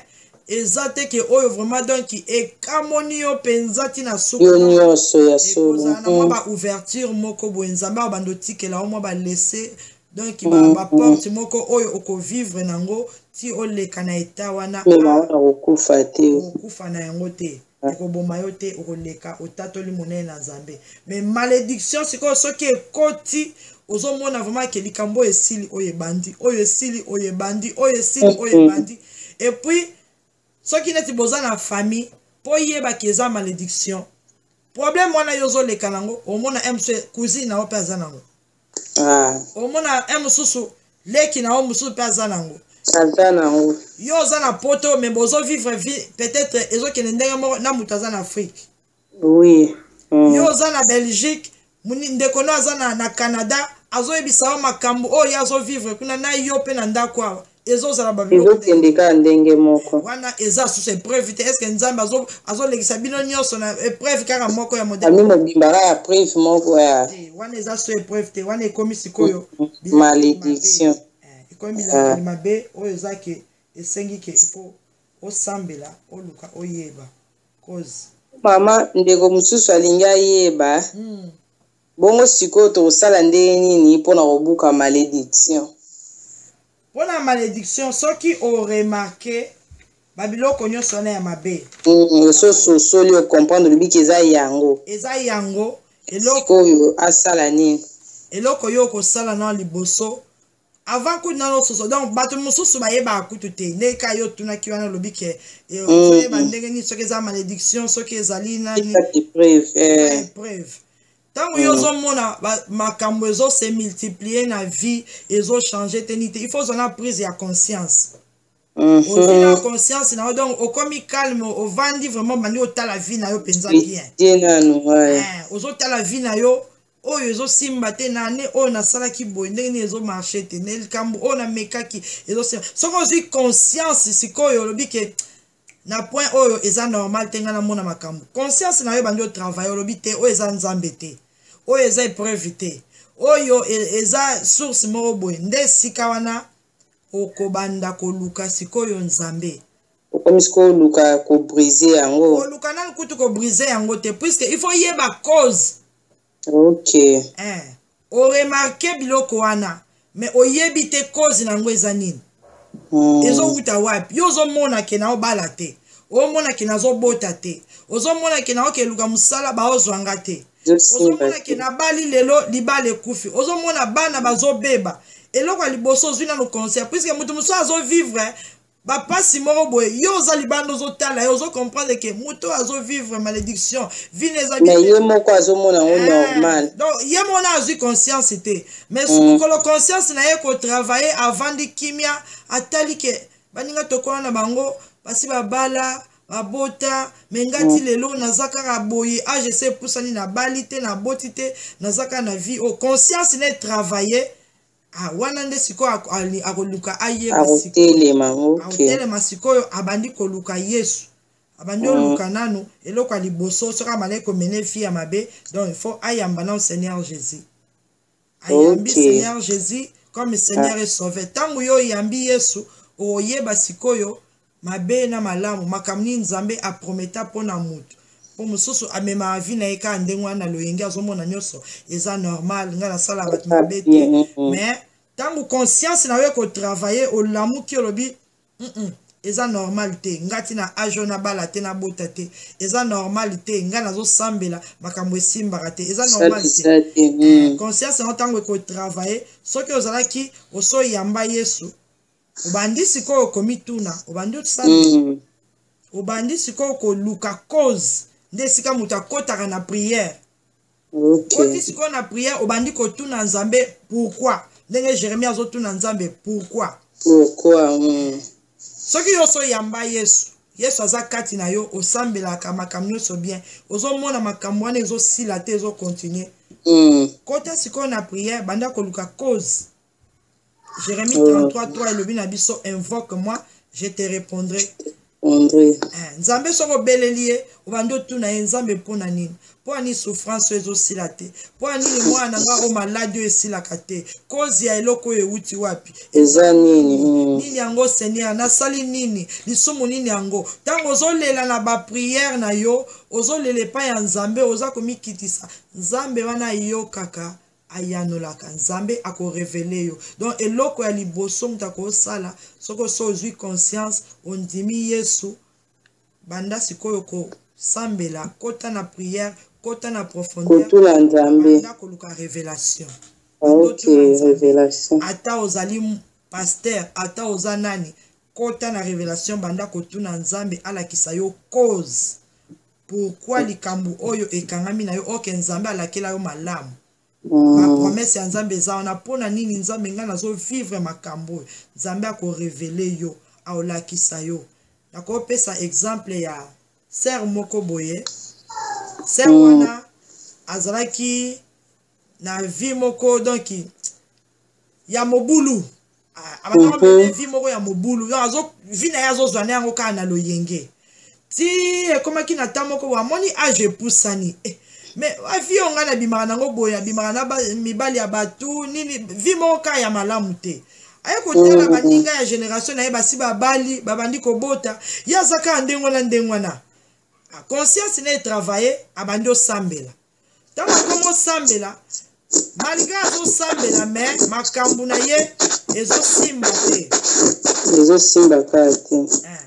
Speaker 2: eza te ke oyo vraiment donc ekamoni yo mpenza ti na
Speaker 3: sukayo nyonso ya
Speaker 2: solokozala na mwa mm. baouverture moko boye nzambe awa bando otikela o mwa balese donc mm, baporte mm. moko oyo okovivre nango ti oleka na eta wana
Speaker 3: ah, okokufa te
Speaker 2: okokufa na yango te ekoboma yo te okoleka otatoli monene na nzambe mais malédiction sikoyo soki ekoti ozomona vraiment ke likambo oyo esili oyo ebandi oyo esili oyo ebandi oyo esili oyo ebandi epuis soki neti boza na famille mpo yebaki eza malédiction problème wana yo ozoleka nango omona mc cousine na yo mpe aza nango
Speaker 3: ah.
Speaker 2: omona e mosusu leki na yo mosusu mpe aza nango
Speaker 3: aza nango
Speaker 2: yo oza na poto me bozo vivre vie peut-être ezokende ndenge moko na moto aza na afrique
Speaker 3: oui mm.
Speaker 2: yo oza na belgique ndeko no aza na, na canada azoyebisa yo makambo oyo ye azovivre kuna na yo mpe na ndako awa ezozala
Speaker 3: babilokende kaka ndenge moko
Speaker 2: wana eza susu epreuve te estce nzambe azolekisa bino nyonso na epreuve kaka moko ya modami
Speaker 3: mobimba kaka preuve moko ya
Speaker 2: eh, wana eza susu epreuve te wana ekomi sikoyo
Speaker 3: mm,
Speaker 2: mm,
Speaker 3: malédiction
Speaker 2: eh, ekomi bilakeli ah. mabe oyo eza ke esengi ke ifo osambela oluka oyeba cause
Speaker 3: mama ndeko mosusu alingi ayeba
Speaker 2: hmm.
Speaker 3: Bongo sikoyo tokosala ndenge nini mpo na kobuka malediction?
Speaker 2: Mpo na malediction, soki oremarke babiloko nyonso wana ya mabe
Speaker 3: mm, osososoli okomprendre olobiki eza yango
Speaker 2: eza yango eloko
Speaker 3: oyo asala nini
Speaker 2: eloko yo okosala na liboso avant kutu nano ososo donc bato mosusu bayebaka kutu te ndenge kaka yo otunaki wana olobi ke eh, mm. ozoyeba ndenge nini soki eza malédiction soki ezali nanipreuve
Speaker 3: eh.
Speaker 2: eh, ntango yo mm. ozomona makambo ezose multiplier na vie ezochange te ni te il faut ozwa na prise ya conscience
Speaker 3: mm-hmm.
Speaker 2: ozwi na conscience na yo donc okomi calme ovandi vraiment bandi otala vie na yo mpenza bien ozotala vie na yo oyo ezosimba te na ane oyo nasalaki boye ndenge nini ezomarche te na likambo oyo namekaki ezosimba soki ozwi conscience sikoyo olobi ke na point oyo eza normal te ngai namona makambo conscience na yo ebandi otravaille olobi te oyo eza nzambe te oyo eza epreuve te oyo e, eza source moko boye nde esika wana okobanda koluka sikoyo nzambe
Speaker 3: okomisi koluka kobrise yango
Speaker 2: koluka nanu kutu kobrise yango te puiske il faut yeba cause
Speaker 3: ok
Speaker 2: eh, oremarke biloko wana me oyebi te cause na yango eza nini
Speaker 3: hmm.
Speaker 2: ezowuta wapi yo ozomona ke na obala te omona ke nazobota te ozomona ke naoke luka mosala baozwa nga
Speaker 3: te
Speaker 2: ozomona ke nabali lelo libala ekufi ozomona bana bazobeba eloko ya liboso ozwi nano concert puiske moto mosusu azovivre bapasi moko boye yo oza libanda ozotala ye ozo comprendre ke moto oyo azovivre malédiction vine eza
Speaker 3: mais ye moko azomona yango eh, normal
Speaker 2: donc ye moko na azwi conscience te mais mm. mokolo conscience na ye kotravaille avandi kimia atali ke baninga tokola na bango basi babala babota me nga ti mm. lelo naza kaka boye age ah, esi epusani nabali te naboti te naza kaka na vie oyo oh, conscience na etravaille Ah, wana nde sikoyo ako- ali- akoluka ayeba sikoyo.
Speaker 3: akotelema oke
Speaker 2: akotelema sikoyo abandi koluka yesu abandi Mm. oluka nanu eloko ya liboso soki amandaki komene fi ya mabe donc il faut ayamba nao seigneur jésus ayambi
Speaker 3: Ok.
Speaker 2: seigneur jésus comme seigneur et sauveur ntango yo oyambi yesu okoyeba sikoyo mabe na malamu makambo nini nzambe aprometa mpo na moto mpo mosusu amemaka vi na ye kaka ndenge wana na loyenge azomona nyonso eza normal ngai nasala bato mabe te
Speaker 3: mm, mm, mm.
Speaker 2: mais ntango conscience na yo ekotravaille olamuki olobi mm -mm. eza normal te ngai ti na age oyo nabala te nabota te eza normal te ngai nazosambela makambo esimbaka te eza normal te eh, conscience yango ntango ekotravaille soki ozalaki osoyamba yesu obandi sikoyo komituna obandi osala
Speaker 3: mm.
Speaker 2: obandi sikoyo koluka cause nde esika moto akotaka na prière
Speaker 3: okay.
Speaker 2: koti sikoyo na prière obandi kotuna nzambe pourquoi ndenge jérémie azotuna nzambe pourquoi
Speaker 3: pourquoi mm.
Speaker 2: soki yo osoyamba yesu yesu aza kati na yo osambelaka makambo nyonso bien ozomona makambo wana ezosila te ezokontinue
Speaker 3: mm.
Speaker 2: kota sikoyo na prière banda koluka cause Jérémie 33, 3 elobi na biso invoque moi, je te répondrai. Eh, nzambe soki obeleli ye obandi otuna ye nzambe mpo na nini mpo ani souffrance oyo ezosila te mpo anini mwana na nga oyo maladi oyo esilaka te kozi ya eloko oyo euti wapi
Speaker 3: eza nini hmm.
Speaker 2: nini yango seigneur nasali nini lisumu nini yango ntango ozolela na bapriere na yo ozolela epai ya nzambe oza komikitisa nzambe wana ayokaka ayanolaka nzambe ako revele yo donc eloko ya liboso moto akosala soki osi ozwi conscience ondimi yesu banda sikoyo kosambela kota na prière kota na profondeur
Speaker 3: nzambe
Speaker 2: koluka revelation
Speaker 3: okay, revelation
Speaker 2: ata ozali pasteur ata oza nani kota na revelation banda kotuna nzambe alakisa yo cause pourquoi likambo oyo ekangami na yo oke nzambe alakela yo malamu mm. bapromese ya nzambe eza wana mpo na nini nzambe ngai nazovivre makambo oyo nzambe akorevele yo aolakisa yo nakopesa exemple ya sere moko boye sere mm. wana azalaki na vie moko donc ya mobulu ah, abandaka mhm. meme vie moko ya mobulu vie na ye azozwa na yango kaka na loyenge ti ekomaki na ntan moko amoni age epusani eh, me vie oyo ngai nabimaka nango boye abimaka na mibali ya bato nini vie moko kaka ya malamu te aye kotala mhm. baninga ya génération na ye basi babali babandi kobota ye aza kaka ndenge wana ndenge wana ah, conscience na ye travaille abandi osambela ntango akomi osambela malgre azosambela me makambo na ye ezosimba te
Speaker 3: ezosimba kaka te
Speaker 2: eh.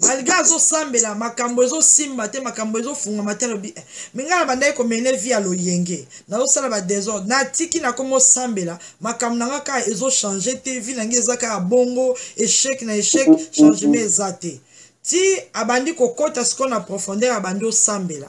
Speaker 2: malgre azosambela makambo ezosimba te makambo ezofungama te alobi eh, me ngai nabandaki komene vi ya loyenge nazosala badesordre natiki nakomi osambela makambo na ngai kaka ezochange te vi na ngai eza kaka bongo echec na echec changement eza te ti abandi kokɔta sikoyo na profondeur abandi osambela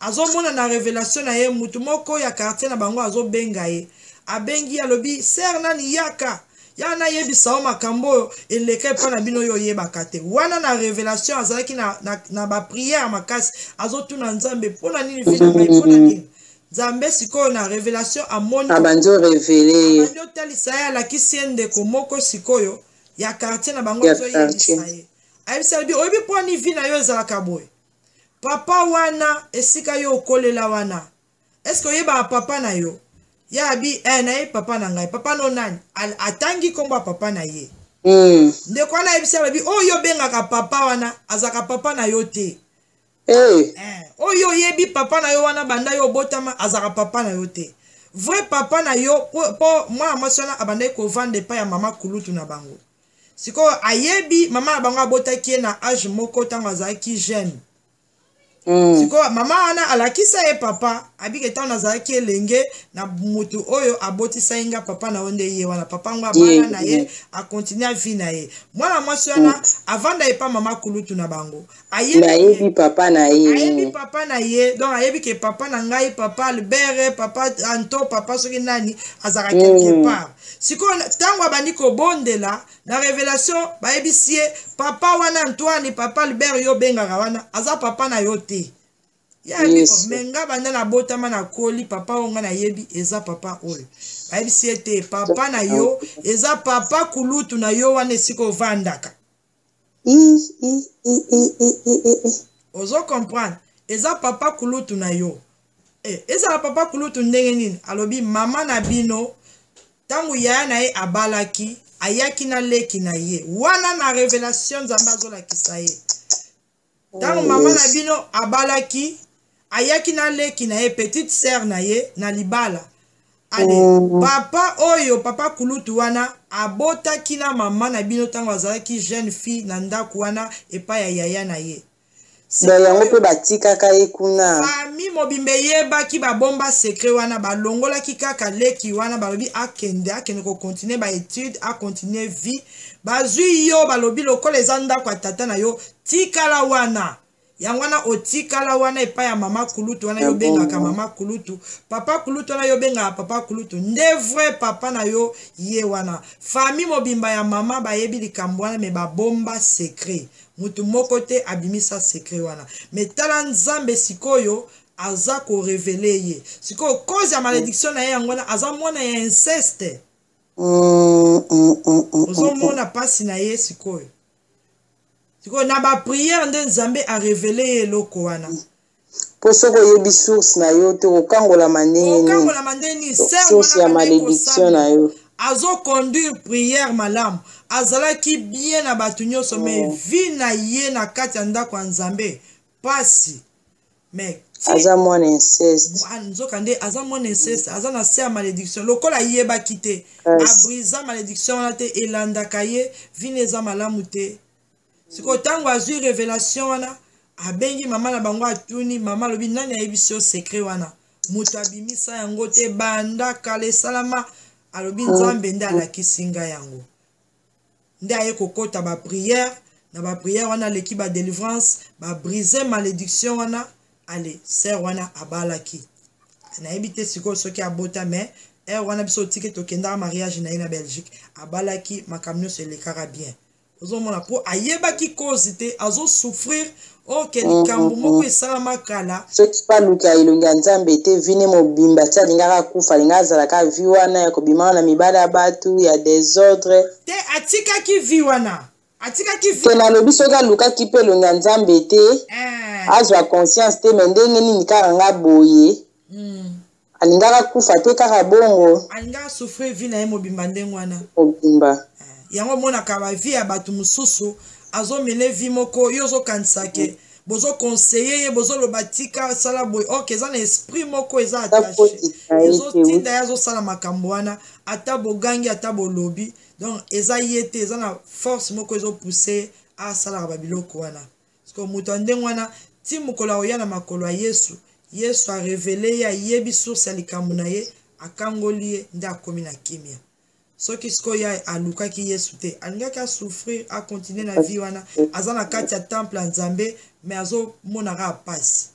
Speaker 2: azomona na revelation na ye mutu moko ya quartier na bango azobenga ye abengi ye alobi ser nani yaka ya nayebisa yo makambo oyo eleka epai na bino oyo oyebaka te wana na revelation azalaki na, na, na bapriere makasi azotuna nzambe mpo na nini vina ngai mpo na nini nzambe sikoyo na revelation amoni
Speaker 3: abandi orevele ye
Speaker 2: abandi otalisa ye alakisi ye ndeko moko sikoyo ya quartier na bango Ya azoyebisa quartier. ye ayebisa ye bi oyebi mpo ni vi na yo ezalaka boye papa wana esika yo okolela wana eske oyebaka papa na yo ye abi eh, na ye papa na ngai papa no nani atangi nkombo ya papa na ye
Speaker 3: mm.
Speaker 2: ndeko wana ayebisi alobi oyo oh, obengaka papa wana azalaka papa na yo te
Speaker 3: hey.
Speaker 2: Eh. eh, oyo oh, oyebi papa na yo wana banda yo obotama azalaka papa na yo te vrai papa na yo mpo mwana mwasi wana abandaki kovanda epai ya mama kulutu na bango sikoyo ayebi mama na bango abotaki ye na age moko ntango azalaki jeune
Speaker 3: mm.
Speaker 2: sikoyo mama wana alakisa ye papa abike ntango nazalaki elenge na motu oyo abotisa ye nga papa na yo nde ye wana papa yango abana na ye akontinue vie na ye mwana mwasi wana mm. avanda epa mama kulutu na bango
Speaker 3: nayebi papa na ye ayebi
Speaker 2: papa na ye donc ayebi ke papa na ngai papa albert papa anto papa soki nani azalaka hmm. quelque part sikoyo ntango abandi kobondela na révélation bayebisi ye papa wana antoine papa albert yo obengaka wana aza papa na yo te yayebi
Speaker 3: yes.
Speaker 2: me nga banda nabotama nakoli papa oyo nga nayebi eza papa oyo bayebisi ye te papa na yo eza papa kulutu na yo wana esika ovandaka ozo comprendre eza papa kulutu na yo eh, ezala papa kulutu ndenge nini alobi mama na bino ntango yaya na ye abalaki ayaki na leki na ye wana na revelation nzambe azolakisa ye ntango oh, mama na bino abalaki ayaki na leki na ye petite sœur na ye na libala ale oh. papa oyo papa kulutu wana abotaki na mama na bino ntango azalaki jeune fille na ndako wana epai ya yaya na ye
Speaker 3: na yango mpe batikaka ye kuna
Speaker 2: fami mobimba eyebaki babomba sekre wana balongolaki kaka leki wana balobi akende akende kokontinue baetude akontinue vie bazwi yo balobi lokola eza ndako ya tata na yo tikala wana yango wana otikala wana epai ya mama kulutu wana yo obengaka mama kulutu papa kulutu wana yo obengaka papa kulutu nde vrai papa na yo ye wana fami mobimba ya mama bayebi likambo wana me babomba secret motu moko te abimisa secret wana me tala nzambe sikoyo aza korevele ye sikoyo cause ya malediction na ye yango wana aza mwana ya inceste ozomona mpasi na ye sikoyo sikoyo na bapriere nde nzambe arevele ye eloko wana
Speaker 3: mpo soki oyebi source na yo te okokangolama ndenge
Speaker 2: niniokangolama ndenge nini
Speaker 3: source ya malédiction na yo
Speaker 2: azoconduire prière malamu azalaki bien na bato nyonso mais vie na ye na kati ya ndako ya nzambe pasi mais
Speaker 3: aza mwana inceste
Speaker 2: ah, nzoka nde aza mwana inceste aza na se ya malédiction lokola ayebaki te abrisa malédiction wana te elandaka ye vina eza malamu te sikoyo ntango azwi révélation wana abengi mama na bango atuni mama alobi nani ayebisi yo secret wana moto abimisa yango te banda kala esalama alobi mm. nzambe nde alakisi ngai yango nde aye kokota ba prière na ba prière wana aleki ba délivrance ba brise malédiction wana ale sœur wana abalaki nayebi te sikoyo soki abota mais heure wana biso otiki tokendaka mariage na ye na belgique abalaki makambo nyonso elekaka bien ozomona mpo ayebaki cause te azosouffrir oke oh, likambo mm, moko mm. esalama kala
Speaker 3: soki baluka elongi ya nzambe te vine mobimba ti alingaka akufa alinga azala ka vi wana ya kobimaka na mibala ya bato ya desordre
Speaker 2: te atikaki vi wana atikaki
Speaker 3: te nalobi soki alukaki mpe elongi ya nzambe te
Speaker 2: eh.
Speaker 3: azwa conscience te me ndenge nini kaka nga boye
Speaker 2: mm.
Speaker 3: alingaka kufa te kaka bongo
Speaker 2: alingaka souffrir vie na ye mobimba ndenge wana
Speaker 3: mobimba eh,
Speaker 2: yango omonaka bavie ya bato mosusu azomene vie moko yo ozokanisa ke mm. bozoconseille ye bozoloba tika asala boye ok eza na esprit moko eza attache ezotinda ye azosala makambo wana ata bogangi ata bolobi donc eza ye te eza na force moko ezopousse asalaka babiloko wana sikoyo moto ya ndenge wana ti mokolo akoya na makolo ya yesu yesu arevele ye ayebi source ya likambo na ye akangoli ye nde akomi na kimia soki sikoyo ye alukaki yesu te alingaki asouffrir akontinue na vie wana aza na kati ya temple ya nzambe me azomonaka mpasi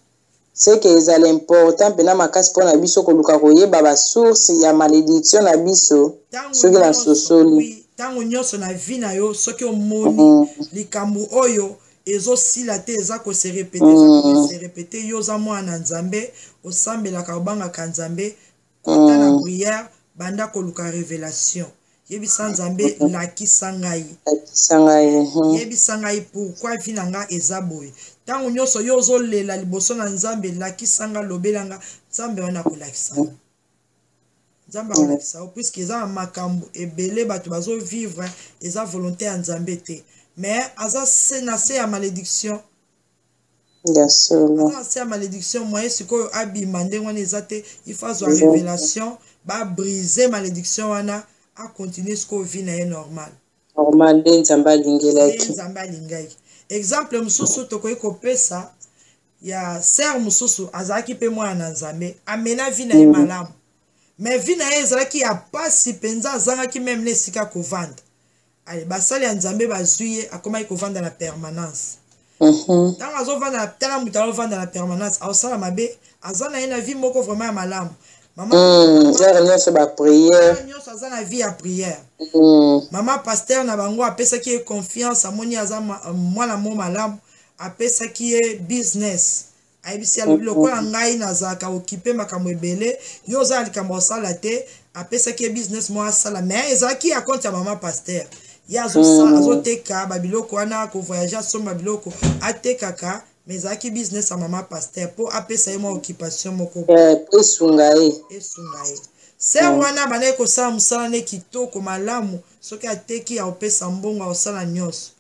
Speaker 3: Seke ezala important pena makasi pona biso koluka koyeba ba source ya malediction na biso soki na sosoli.
Speaker 2: Tango nyoso na vie na yo soki omoni mm. likambo oyo ezo sila te eza ko se répéter mm. se répéter yo za mwana nzambe osambelaka obangaka nzambe kota na prière banda koluka révélation yebisa nzambe lakisa ngai
Speaker 3: hmm.
Speaker 2: yebisa ngai pourkui vi na ngai eza boye ntango nyonso yo ozolela liboso na nzambe lakisa nga lobela nga nzambe wana akolakisa nga nzambe hmm. akolakisa yo puiske eza na makambo ebele bato bazovivre eza volonté ya nzambe te mais aza se na se ya malédiction
Speaker 3: ya solo
Speaker 2: ancien malédiction moyen sikoyo abima ndenge wana eza te il faut azwa révélation babrise malédiction wana acontinue sikoyo vie na ye normal
Speaker 3: normal nde nzambe alingelaki
Speaker 2: nzambe alingaki exemple mosusu tokoki kopesa ya sere mosusu azalaki mpe mwana na nzambe amena vi na ye mm. malamu mais vie na ye ezalaki ya mpasi mpenza azangaki meme na esika kovanda Aye, basali ya nzambe bazwi ye akomaki kovanda na permanence
Speaker 3: Mhm.
Speaker 2: ntango azovanda na- tala moto azovanda na permanence aosala mabe aza na ye na vie moko vraiment ya malamu mama
Speaker 3: Mm, heure nyonso ba prière Mama
Speaker 2: nyonso aza na vie ya prière
Speaker 3: Mm,
Speaker 2: mama pasteur na bango apesaki ye confiance amoni aza ma- mwana mo malamu apesaki ye business ayebisi ya lobi lokola ngai nazalaka okipe makambo ebele yo oza na likambo osala te apesaki ye business moko asala mais ezalaki ya compte ya mama pasteur ye mm. azoteka babiloko wana kovoyage asomba biloko atekaka mais ezalaki business ya mama pasteur mpo apesa ye mwa occupation moko
Speaker 3: eh, esunga ye
Speaker 2: esunga ye ser mm. wana abandaki kosala mosala ne kitoko malamu soki ateki akopesa mbongo akosala nyonso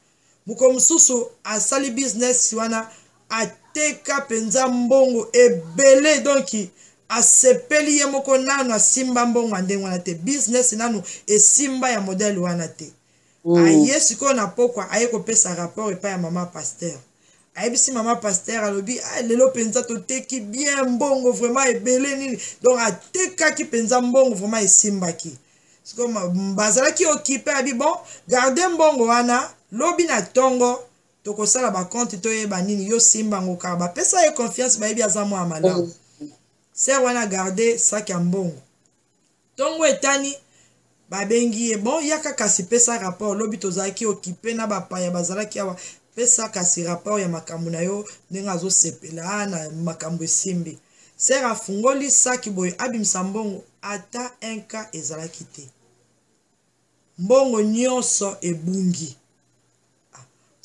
Speaker 2: mokolo mosusu asali business wana ateka mpenza mbongo ebele donki asepeli ye moko nanu asimba mbongo ya ndenge wana te business nanu esimba ya modele wana te mm. aye sikoyo na pokwa aye kopesa rapport epai ya mama pasteur ayebisi mama pasteur alobi ah, lelo mpenza toteki bien mbongo vraiment ebele nini donc atekaki mpenza mbongo vraiment esimbaki bazalaki okipe abi bon garde mbongo wana lobi na ntongo tokosala bakonte toyeba nini yo simba yango kaka bapesa ye confiance bayebi aza mwana malamu mm. ser wana garde saki ya mbongo ntongo etani babengi ye bon yaka kasi pesa rapport lobi tozalaki okipe na bapaya bazalaki awa pesa kasi rapport ya makambo na yo ndenge azosepela ah, na makambo esimbi Sœur afungoli sac boye abimisa mbongo ata un cas ezalaki te. Mbongo nionso ebungi.
Speaker 3: Ah,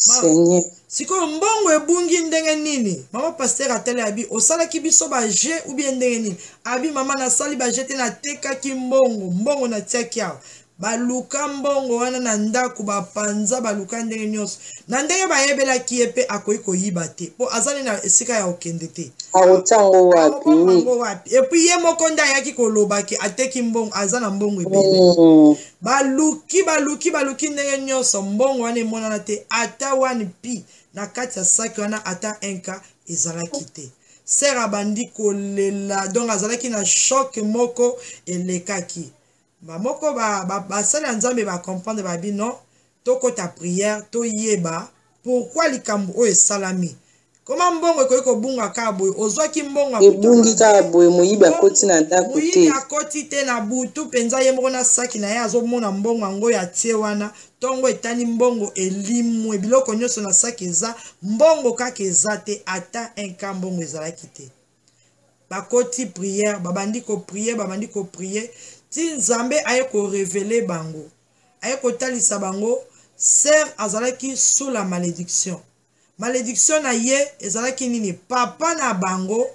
Speaker 3: ma, Seigneur.
Speaker 2: Sikoyo mbongo ebungi ndenge nini? Mama pasteur atali abi osalaki biso ba jeu ou bien ndenge nini? Abi mama nasali ba jeu te natekaki mbongo, mbongo natiaki awa. baluka mbongo wana na ndako bapanza baluka ndenge nyonso na ndenge bayebelaki ye mpe akoki koyiba te mpo azali na esika ya kokende te
Speaker 3: akotiango
Speaker 2: wapiango wapi epuis ye moko nde ayaki koloba ke ateki mbongo aza na mbongo ebele
Speaker 3: mm.
Speaker 2: baluki baluki baluki ndenge nyonso mbongo wana emonana te ata wani pi na kati ya saki wana ata inka ezalaki te ser abandi kolela donc azalaki na shok moko elekaki bamoko basali ba, ba, ba ya nzambe bacomprendre babi non tokota priere toyeba pourkui likambo oyo esalami koma mbongo ekoki kobunga kaka boye ozwaki mbongo
Speaker 3: ebungi kaka boye moyibi akoti na ndako te moyibi
Speaker 2: akoti te na butu mpenza ye moko na saki na ye azomona mbongo yango ya tie wana ntongo etani mbongo elimwe biloko nyonso na saki eza mbongo kaka eza te ata inka mbongo ezalaki te bakoti priere babandi koprie babandi koprie ti nzambe aye korevele bango aye kotalisa bango ser azalaki sous la malédiction malédiction na ye ezalaki nini papa na bango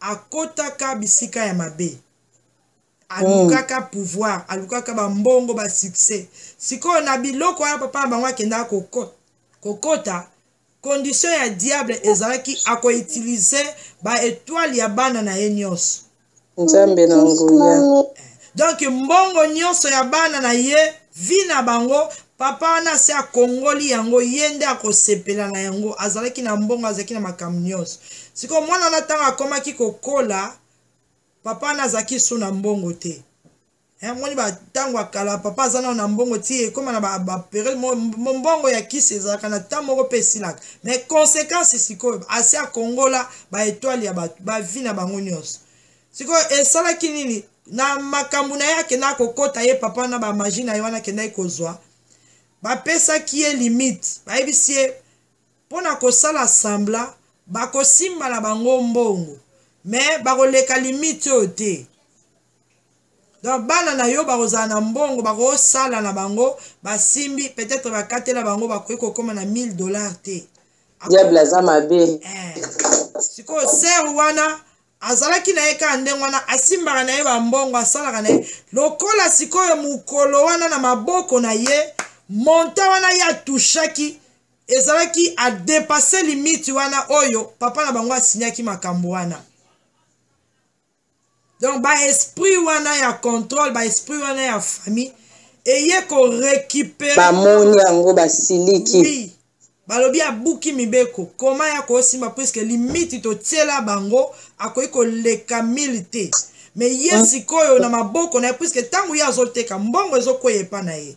Speaker 2: akotaka bisika ya mabe alukaka mm. pouvoir alukaka bambongo basuccès sikoyo na biloko wana papa na bango akendaka kokota kokota condition ya diable ezalaki akoutilize baetoile ya bana na ye nyonso
Speaker 3: nzambe na nguya eh,
Speaker 2: donk mbongo nyonso ya bana na ye vi na bango papa wana se akongoli yango ye nde akosepela na yango azalaki na mbongo azalaki na makambo nyonso sikoyo mwana wana ntango akomaki kokola papa wana azalaki so na mbongo te eh, moni bantango ya kala papa aza nao na mbongo ti ekóma na baperiode mbongo ya kisi ezalaka na ntango moko mpe esilaka mais conséquence sikoyo asi akongola baetoile ya bato bavi na bango nyonso sikoyo esalaki nini na makambo na ye akendaka kokota ye papa na bamagi na ye wana akendaki kozwa bapesaki ye limite bayebisi ye mpo na kosala sambla bakosimba na bango mbongo me bakoleka limite oyo te donc bana na yo bakozala na mbongo bakosala na bango basimbi peut-être bakatela bango bakoki kokóma na 1000 dollars te
Speaker 3: diable aza mabe
Speaker 2: eh. sikoyo ser wana azalaki na ye kaka ndenge wana asimbaka na ye bambongo asalaka na ye lokola sikoyo mokolo wana na maboko na ye monta wana ye atushaki ezalaki adepasse limite wana oyo papa na bango asinyaki makambo wana donc baesprit wana ya contrôle baesprit wana ya famille eye korécupere
Speaker 3: bamoni yango basiliki
Speaker 2: oui. balobi abuki mibeko koma ya kosimba puiske limite totyela bango akoki koleka mile te me ye sikoyo na maboko na ye puiske ntango ye azoteka mbongo ezokweya epa na ye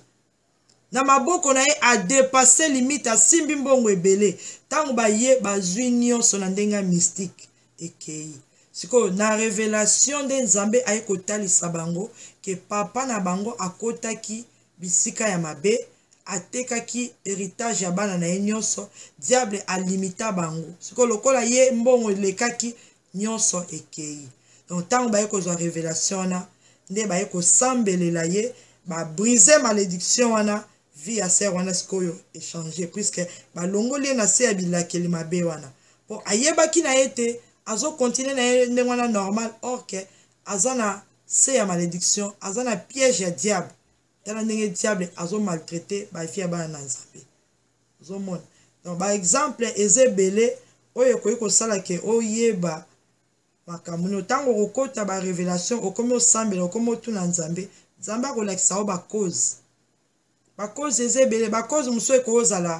Speaker 2: na maboko na ye adepasse limite asimbi mbongo ebele ntango baye bazwi nyonso na ndenge ya mystique ekei sikoyo na revelation nde nzambe aye kotalisa bango ke papa na bango akotaki bisika ya mabe atekaki heritage ya bana na ye nyonso diable alimita bango sikoyo lokola ye mbongo elekaki nyonso ekei donc ntango baye kozwa revelation wana nde baye kosambelela ye babrise malédiction wana vie ya sere wana sikoyo echange puiske balongoli ye na se ya bilakeli mabe wana mpo ayebaki na ye te azokontinue na ye ndenge wana normal or ke aza na se ya malédiction aza na piège ya diable tala ndenge diable azomaltraite bavie ya bana na nzambe ozomona donc baexemple eza ebele oyo ekoki kosala ke oyeba makambo nio ntango okokota barevelation okomi osambela okomi otuna nzambe nzambe akolakisa yo bacause bacause eza ebele bacause mosusu ekoki ozala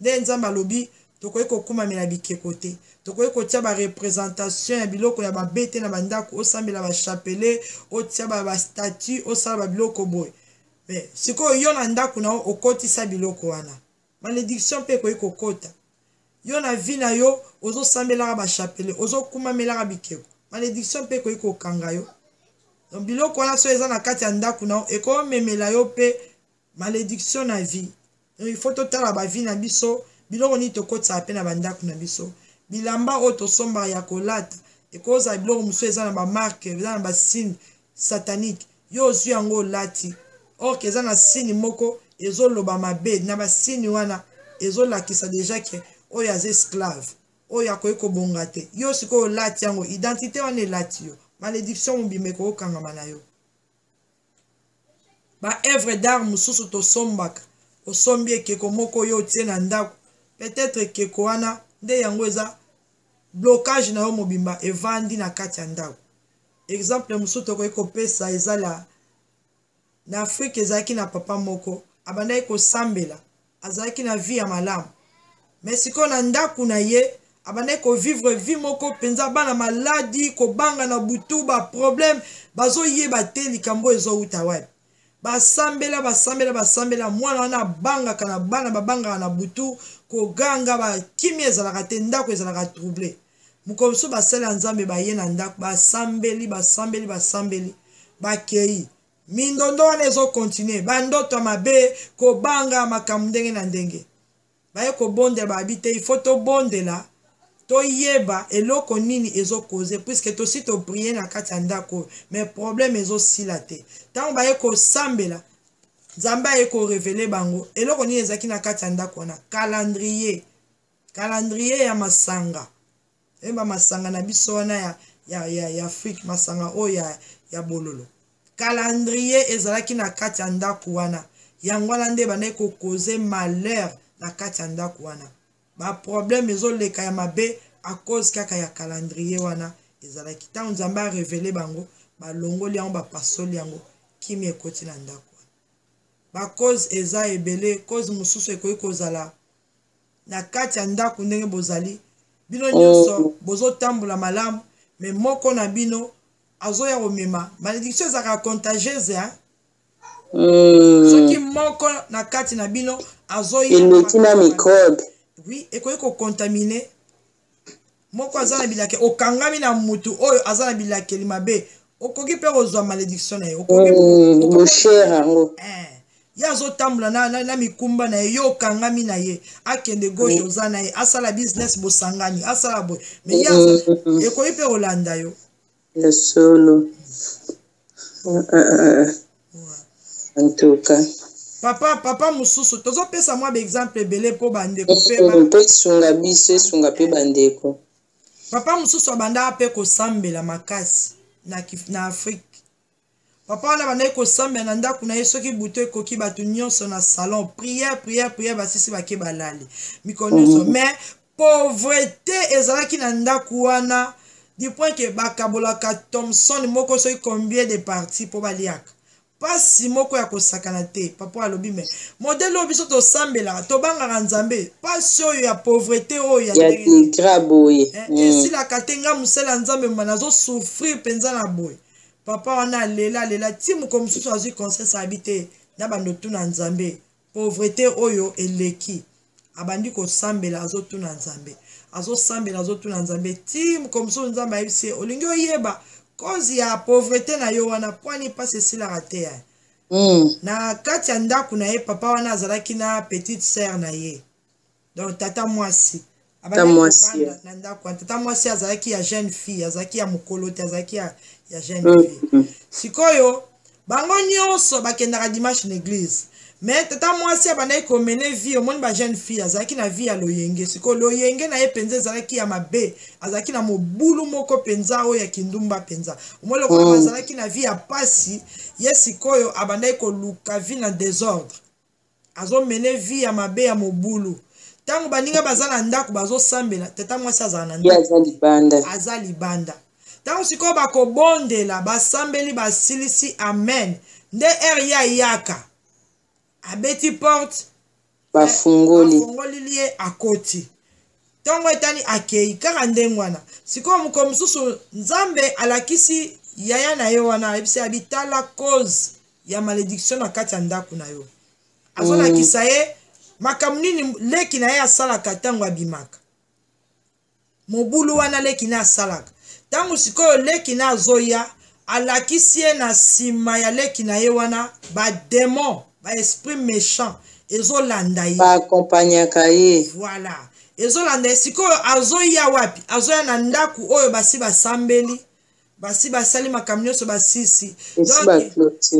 Speaker 2: nde nzambe alobi tokoki kokumamela bikeko te tokoki kotia barepresentation ya biloko ya babe te na bandako osambela bachapele otia bastatue osala babiloko boye me sikoyo yo na ndako na yo okotisa biloko wana malediction mpe ekoki kokota yo na vi na yo ozosambelaka bachapele ozokumamelaka bikeko malediction mpe ekoki kokanga yo donc biloko wana soki eza na kati ya ndako na yo ekomemela yo mpe malediction na vie donc il faut totala bavi na biso biloko nini tokotisaka mpe na bandako na biso bilamba oyo tosombaka ya kolata ekozala biloko mosusu eza na bamarke eza na basine satanique yo ozwi yango olati orke eza na sini moko ezoloba mabe na basini wana ezolakisa deja ke oyo aza esclave oyo akoki kobonga te yo sikoyo olati yango identité wana elati yo malédiction mobimba ekokokangama na yo ba œuvre d'art mosusu tosombaka osombi ekeko moko yo otie na ndako peut-être ekeko wana nde yango eza blocage na yo mobimba evandi na kati ya ndako exemple mosusu tokoki kopesa ezala na afrike ezalaki na papa moko abandaki kosambela azalaki na vie ya malamu me sikoyo na ndako na ye abandaki kovivre vie moko mpenza bana maladi kobanga na butu baproblème bazoyeba te likambo oyo ezowuta wapi basambela basambela basambela mwana wana abangaka na bana babangaka na butu koganga bakimi ezalaka te ndako ezalaka trouble mokolo mosusu basali ya nzambe baye na ndako basambeli basambeli basambeli bakei mindondo wana ezokontinue bandoto ya mabe kobanga makambo ndenge na ndenge baye kobondela babi te ifo tobondela toyeba eloko nini ezokoze puiske tosi toprie na kati ya ndako oyo me probleme ezosila te ntango baye kosambela nzambe aye korevele bango eloko nini ezalaki na kati ya ndako wana kalandrie kalandrie ya masanga e ba masanga na biso wana ya, ya, ya, ya afrique masanga oyo ya, ya bololo calendrier ezalaki na kati ya ndako wana yango wana nde ebandaki kokoze malheur na kati ya ndako wana baproblème ezoleka ya mabe a cause kaka ya calendrier wana ezalaki ntango nzambe arevele bango balongoli yango bapasoli yango kimi ekoti na ndako wana bacause eza ebele cause mosusu ekoki kozala na kati ya ndako ndenge bozali bino oh. nyonso bozotambola malamu me moko na bino azoya komema malediction ezalaka contagieuse hein? mm. soki moko na kati na bino
Speaker 3: azoyeleki na microbe
Speaker 2: oui ekoki kocontamine moko aza na bilakeli okangami na motu oyo aza na bilakeli mabe okoki mpe kozwa malediction na ye
Speaker 3: boshere mm, yango eh,
Speaker 2: ye azotambola na, na, na mikumba na ye yo okangami na ye akende gauche mm. oza na ye asala business bosangani asala boye mais ye mm, ekoki mpe kolanda yo
Speaker 3: Ya solo. En tout cas.
Speaker 2: papa papa mosusu tozopesa mwa baexemple ebele mpo bandeko mpe ba-
Speaker 3: mpo esunga biso esunga mpe bandeko
Speaker 2: papa mosusu abandaka mpe kosambela makasi na, kif- na afrike papa wana bandaki kosambela na ndako na ye soki butu ekoki bato nyonso na salon prière prière prière basisi bake balali mikolo mhm. nyonso mais pauvrete ezalaki na ndako wana du point ke bakabolaka thomson moko soki combien de parti mpo baliaka mpasi moko ya kosakana te papa alobi me modele oyo biso tosambelaka tobangaka nzambe mpasi oyo ya pauvrete oyo
Speaker 3: ya boye eh, mm.
Speaker 2: esilaka te nga mosala ya nzambe ma nazosouffrir mpenza na boye papa wana alela alela ti mokolo mosusu azwi conscience abi te na bando tuna nzambe pauvrete oyo eleki abandi kosambela azotuna nzambe azosambela azotuna nzambe ti mokolo mosusu nzambe ayebisi ye olingi oyeba cause ya pauvrete na yo wana pwani mpasi esilaka te ya
Speaker 3: mm.
Speaker 2: na kati ya ndako na ye papa wana azalaki na petite sere na ye donc tata mwasi
Speaker 3: abandakofanda
Speaker 2: na ndako wana tata mwasi azalaki ya jeune fille azalaki ya mokolo te azalaki ya, ya jeune mm, fille
Speaker 3: mm -hmm.
Speaker 2: sikoyo bango nyonso bakendaka dimanche na église mais tata mwasi abandaki komene vie omoni ba jeune fille azalaki na vie ya loyenge sikoyo loyenge na ye mpenza ezalaki ya mabe azalaki na mobulu moko mpenza oyo ya kindumba mpenza omoni lokola
Speaker 3: mm.
Speaker 2: azalaki na vie ya mpasi ye sikoyo abandaki koluka vie na desordre azo mene vie ya mabe ya mobulu ntango baninga baza na ndako bazosambela tata mwasi azala na ndako
Speaker 3: aza libanda
Speaker 2: aza libanda ntango sikoyo bakobondela basambeli basilisi amen nde ere ye ayaka abeti porte
Speaker 3: bafungoli
Speaker 2: ye akoti ntongo etani akei kaka ndenge wana sikoyo mokolo mosusu nzambe alakisi yaya na ye wana ayebisi ya bitala cause ya malediction na kati ya ndako na yo azolakisa ye oh. makambo nini leki na ye asalaka ntango abimaka mobulu wana leki na asalaka ntango sikoyo leki na azoya alakisi ye na nsima ya leki na ye wana bademon baesprit méchant ezolanda ye
Speaker 3: baakompagnaka ye
Speaker 2: voilà ezolanda ye sikoyo azoya wapi azoya na ndako oyo basi basambeli basi basali makambo nyonso basisi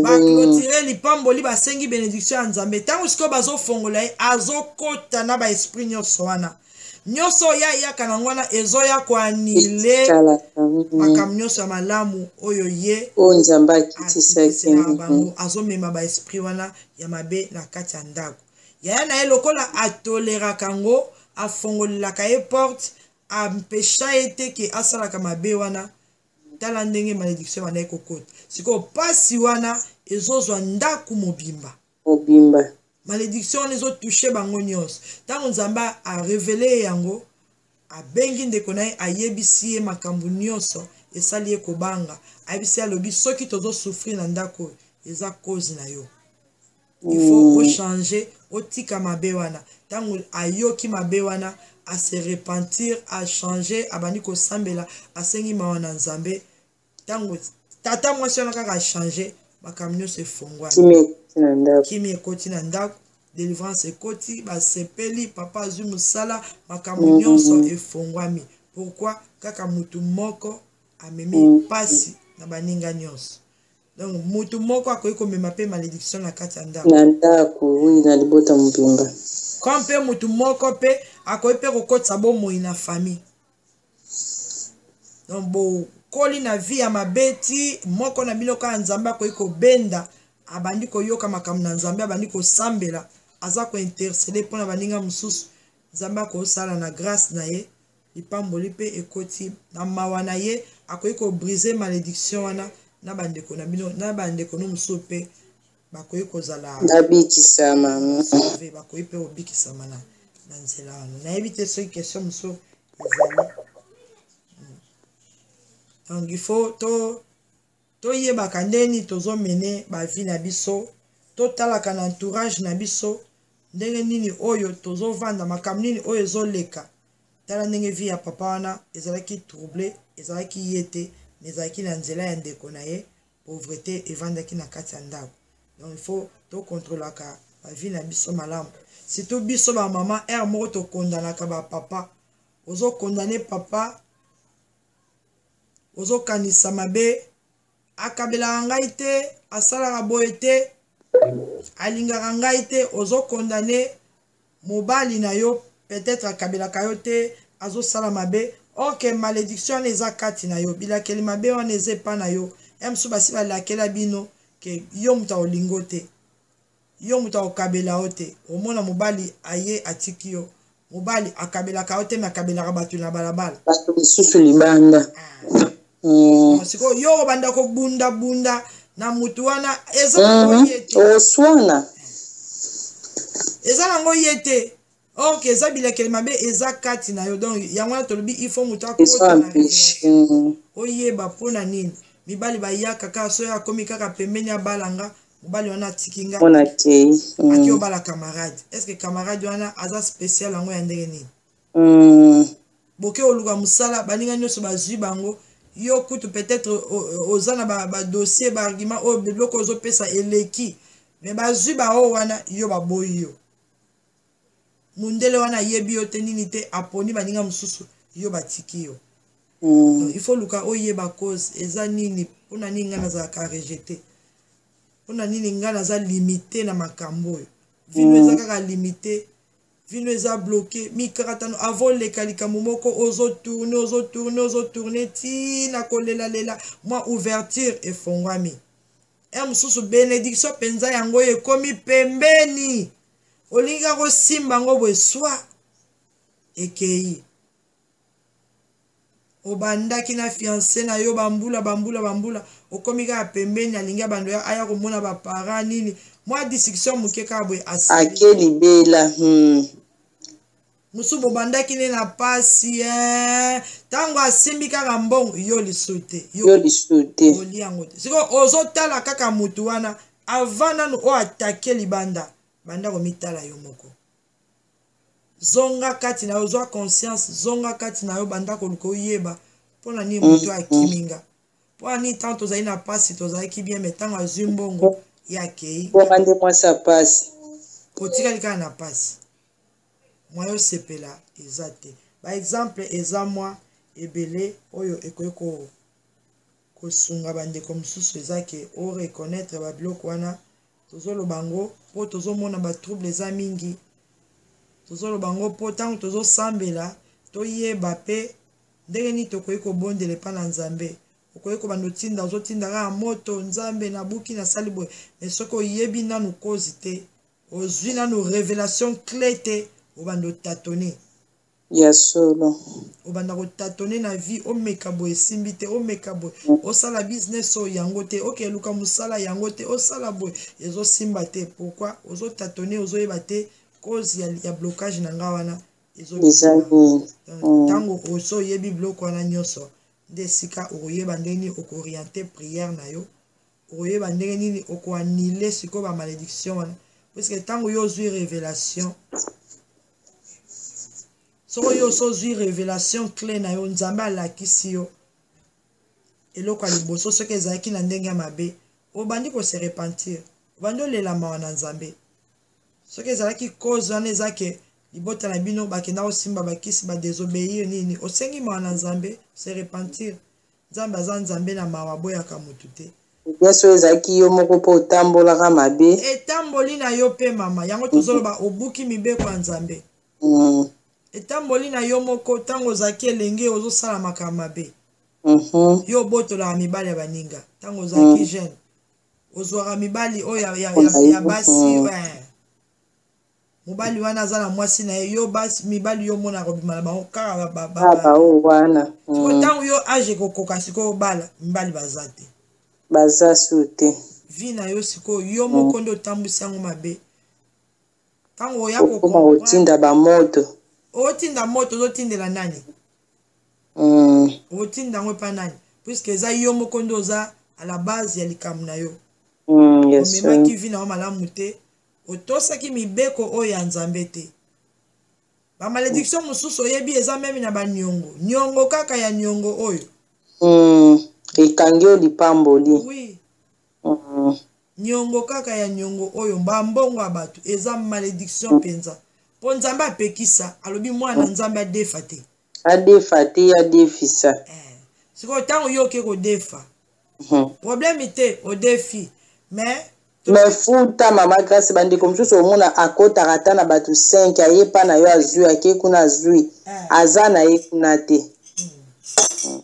Speaker 2: baklotire lipamboli basengi benediktio ya nzambe ntango sikoyo bazofongola ye azokota na baesprit nyonso wana nyonso oyo ya eyaka nango wana ezoya koanile makambo nyonso ya malamu oyo ye
Speaker 3: oyo oh, nzambe akitisaki
Speaker 2: na bango azomema baesprit wana ya mabe na kati ya ndako yaya na ye lokola atoleraka yango afongolelaka ye porte ampecha ye te ke asalaka mabe wana tala ndenge malediction ebandaki kokota sikoyo mpasi wana ezozwa ndako mobimba
Speaker 3: mobimba
Speaker 2: malediction wana ezo touche bango nyonso ntango nzambe arevele ye yango abengi ndeko na ye ayebisi ye makambo nyonso esali ye kobanga ayebisi ye alobi soki tozosouffrir na ndako oyo eza cause na yo il faut mm. ochange otika mabe wana ntango ayoki mabe wana ase repentir achange abandi kosambela asengi mawa na nzambe ntango tata mwasi wana kaka achange makambo nyonso
Speaker 3: efongwanakimi ekoti na ndako
Speaker 2: delivrance ekoti basepeli papa azwi mosala makambo mm. nyonso efongwami pourkui kaka motu moko amemi mpasi mm. na baninga nyonso donc motu moko akoki komema mpe malédiction na kati ya ndako
Speaker 3: na ndako wi na libota mobimba
Speaker 2: comme mpe motu moko mpe akoki mpe kokotisa bomoi na famille donc bokoli na vie ya mabe ti moko na bino kaka nzambe akoki kobenda abandi koyoka makambo na nzambe abandi kosambela aza kointercede mpo na baninga mosusu nzambe akosala na grâce na ye lipamboli mpe ekoti na mawa na ye akoki kobrise malédiction wana na bandeko na bino na bandeko no mosusu mpe bakoki kozala
Speaker 3: babikisama
Speaker 2: sauve bakoki mpe kobikisama na na nzela wana nayebi te soki question mosusu ezali hmm. donc il faut to toyebaka ndeni tozomene bavie na biso totalaka na entourage na biso ndenge nini oyo tozovanda makambo nini oyo ezoleka tala ndenge vie ya papa wana ezalaki trouble ezalaki ye te mais ezalaki na nzela ya ndeko na ye pauvrete evandaki na kati ya ndako donc il faut tokontrolaka bavie na biso malamu surtout biso bamama heure moko tokondanaka bapapa ozokondane papa ozokanisa mabe akabelaka ngai te asalaka boye te alingaka ngai te ozokondane mobali na yo peut-être akabelaka yo te azosala mabe or ke malédiction wana eza kati na yo bilakeli mabe wana eza epa na yo ya mosusu basi balakela bino ke yo moto akolinga yo te yo moto akokabela yo te omona mobali aye atiki yo mobali akabelaka yo te me akabelaka bato na balabala
Speaker 3: bato mosusu libanda ah. mm.
Speaker 2: Ah, sikoyo yo obanda kobundabunda na motu wana eza nango mm-hmm. ye te
Speaker 3: oswana
Speaker 2: eza nango ye te ok eza bilakeli mabe eza kati na yo donc yango wana tolobi il faut
Speaker 3: motu
Speaker 2: akota na mm. oyeba mpo na nini mibali bayaka kaka soki akomi kaka pembeni abala nga mobali wana atiki nga
Speaker 3: wana akei
Speaker 2: mm. ake obala camarade est ce que camarade wana aza spécial yango ya ndenge nini mm. boke oluka mosala baninga nyonso bazwi bango yo kutu peut-être oza na badossier ba baargument oyo biloko ozopesa eleki me bazwi baoyo wana yo baboyi yo mundele wana ayebi yo te nini te aponi baninga mosusu yo batiki yo mm. il faut luka oyeba cause eza nini mpona nini ngai nazalaka rejete mpona nini ngai naza limite na makambo oyo vino mm. eza kaka limite vino eza bloke mikakatano avoleka likambo moko ozotourne ozotourne ozotourne ti na kolelalela mwa ouverture efongwami e mosusu benediktio mpenza yango oyo ekomi pembeni olingi kaka osimba yango boye swa ekei obandaki na fiance na yo bambula bambula bambula okomi kaka pembeni alingi abando ya aya komona baparent nini mwa discussion moke kaka boye
Speaker 3: ake libela hmm.
Speaker 2: mosusu bobandaki nde na mpasi eh. ntango asimbi kaka mbongo yo lisu te
Speaker 3: yo lisu te
Speaker 2: oli yango te sikoyo ozotala kaka motu wana avant nanu oyo atake libanda banda komitala yo moko zonga kati na yo zwa conscience zonga kati na yo banda koluka oyeba mpo na nini mm, moto mm. akimi nga mpo na nini ntango tozali na mpasi tozalaki bien me ntango azwi mbongo ye akei
Speaker 3: bonga nde mwasi ya mpasi
Speaker 2: otikali kaka na mpasi mwa yo sepela eza te baexemple eza mwa ebele oyo ekoki ko kosunga bandeko mosusu eza ke oreconnaitre babiloko wana tozoloba yango mpo tozomona batrouble eza mingi tozoloba yango mpo ntango tozosambela toyeba mpe ndenge nini tokoki kobondela epai na nzambe okoki kobanda otinda ozotinda kaka moto nzambe nabuki nasali boye me soki oyebi nanu kozi te ozwi nanu revelation cle te obanda otatone
Speaker 3: ya solo
Speaker 2: obanda kotatone na vie omeka boye esimbi te omeka boye mm. osala business oyo yango te oke eluka mosala yango te osala boye ezosimba te pourkui ozotatone ozoyeba te cause ya, ya blocage na nga wana
Speaker 3: ezotango
Speaker 2: mm. oso oyebi biloko wana nyonso nde esika okoyeba ndenge nini okooriente priere na yo okoyeba ndenge nini okoanile sikoyo bamalédiction wana puiske ntango yo ozwi révélation soko yo osi ozwi révélation clé na yo nzambe alakisi yo eloko ya liboso soki ezalaki na ndenge ya mabe obandi kose repentir obandi olela mawa na nzambe soki ezalaki cause wana eza ke libota na bino bakenda kosimba bakisi badesobeyir nini osengi mawa na nzambe se repentir Nzambe aza Nzambe na mawa aboyaka mutu te.
Speaker 3: Bien sûr ezalaki yo moko po otambolaka mabe.
Speaker 2: Etamboli na yo pe mama yango tozoloba mhm. obuki mibeko ya Nzambe.
Speaker 3: Mm.
Speaker 2: Etamboli na yo moko tango ozalaki elenge ozosala makambo mabe.
Speaker 3: Mm -hmm.
Speaker 2: Yo obotolaka mibali ya baninga tango ozalaki mm. jeune. Ozwaka mibali oyo ya, ya, ya, ya basi.
Speaker 3: Mm.
Speaker 2: Eh. mobali wana aza na mwasi na ye yo basi mibali yo omona akobima na bango kaka
Speaker 3: babaoyo wana
Speaker 2: siko
Speaker 3: mm.
Speaker 2: ntango yo age ekokoka sikoyo obala mibali baza te
Speaker 3: baza su te
Speaker 2: vi na yo sikoyo yo mm. moko nde otambwisi yango mabe ntango oya kokoma
Speaker 3: otinda bamoto
Speaker 2: otinda moto ozotindela nani
Speaker 3: mm.
Speaker 2: otinda yango epa nani puiske eza yo moko nde oza à la base ya likambo na yo omemaki vi na yo malamu te otosaki mibeko oyo ya nzambe te bamalediction oh. mosusu oyebi eza meme na baniongo niongo kaka ya niongo oyo
Speaker 3: mm, ekangi yo lipamboli
Speaker 2: oui.
Speaker 3: mm.
Speaker 2: niongo kaka ya niongo oyo bambongo ya bato eza malediction mm. mpenza mm. mpo nzambe apekisa alobi mwana nzambe adefa te
Speaker 3: adefa te adefisa
Speaker 2: eh. sikoyo ntango yo oke kodefa
Speaker 3: Mhm.
Speaker 2: problème te au défi mais
Speaker 3: mais futa mama grâce bandeko mosusu omona akotaka ata na bato 5 aye mpa na yo azwi ake kuna azwi
Speaker 2: eh.
Speaker 3: aza na ye kuna te hmm.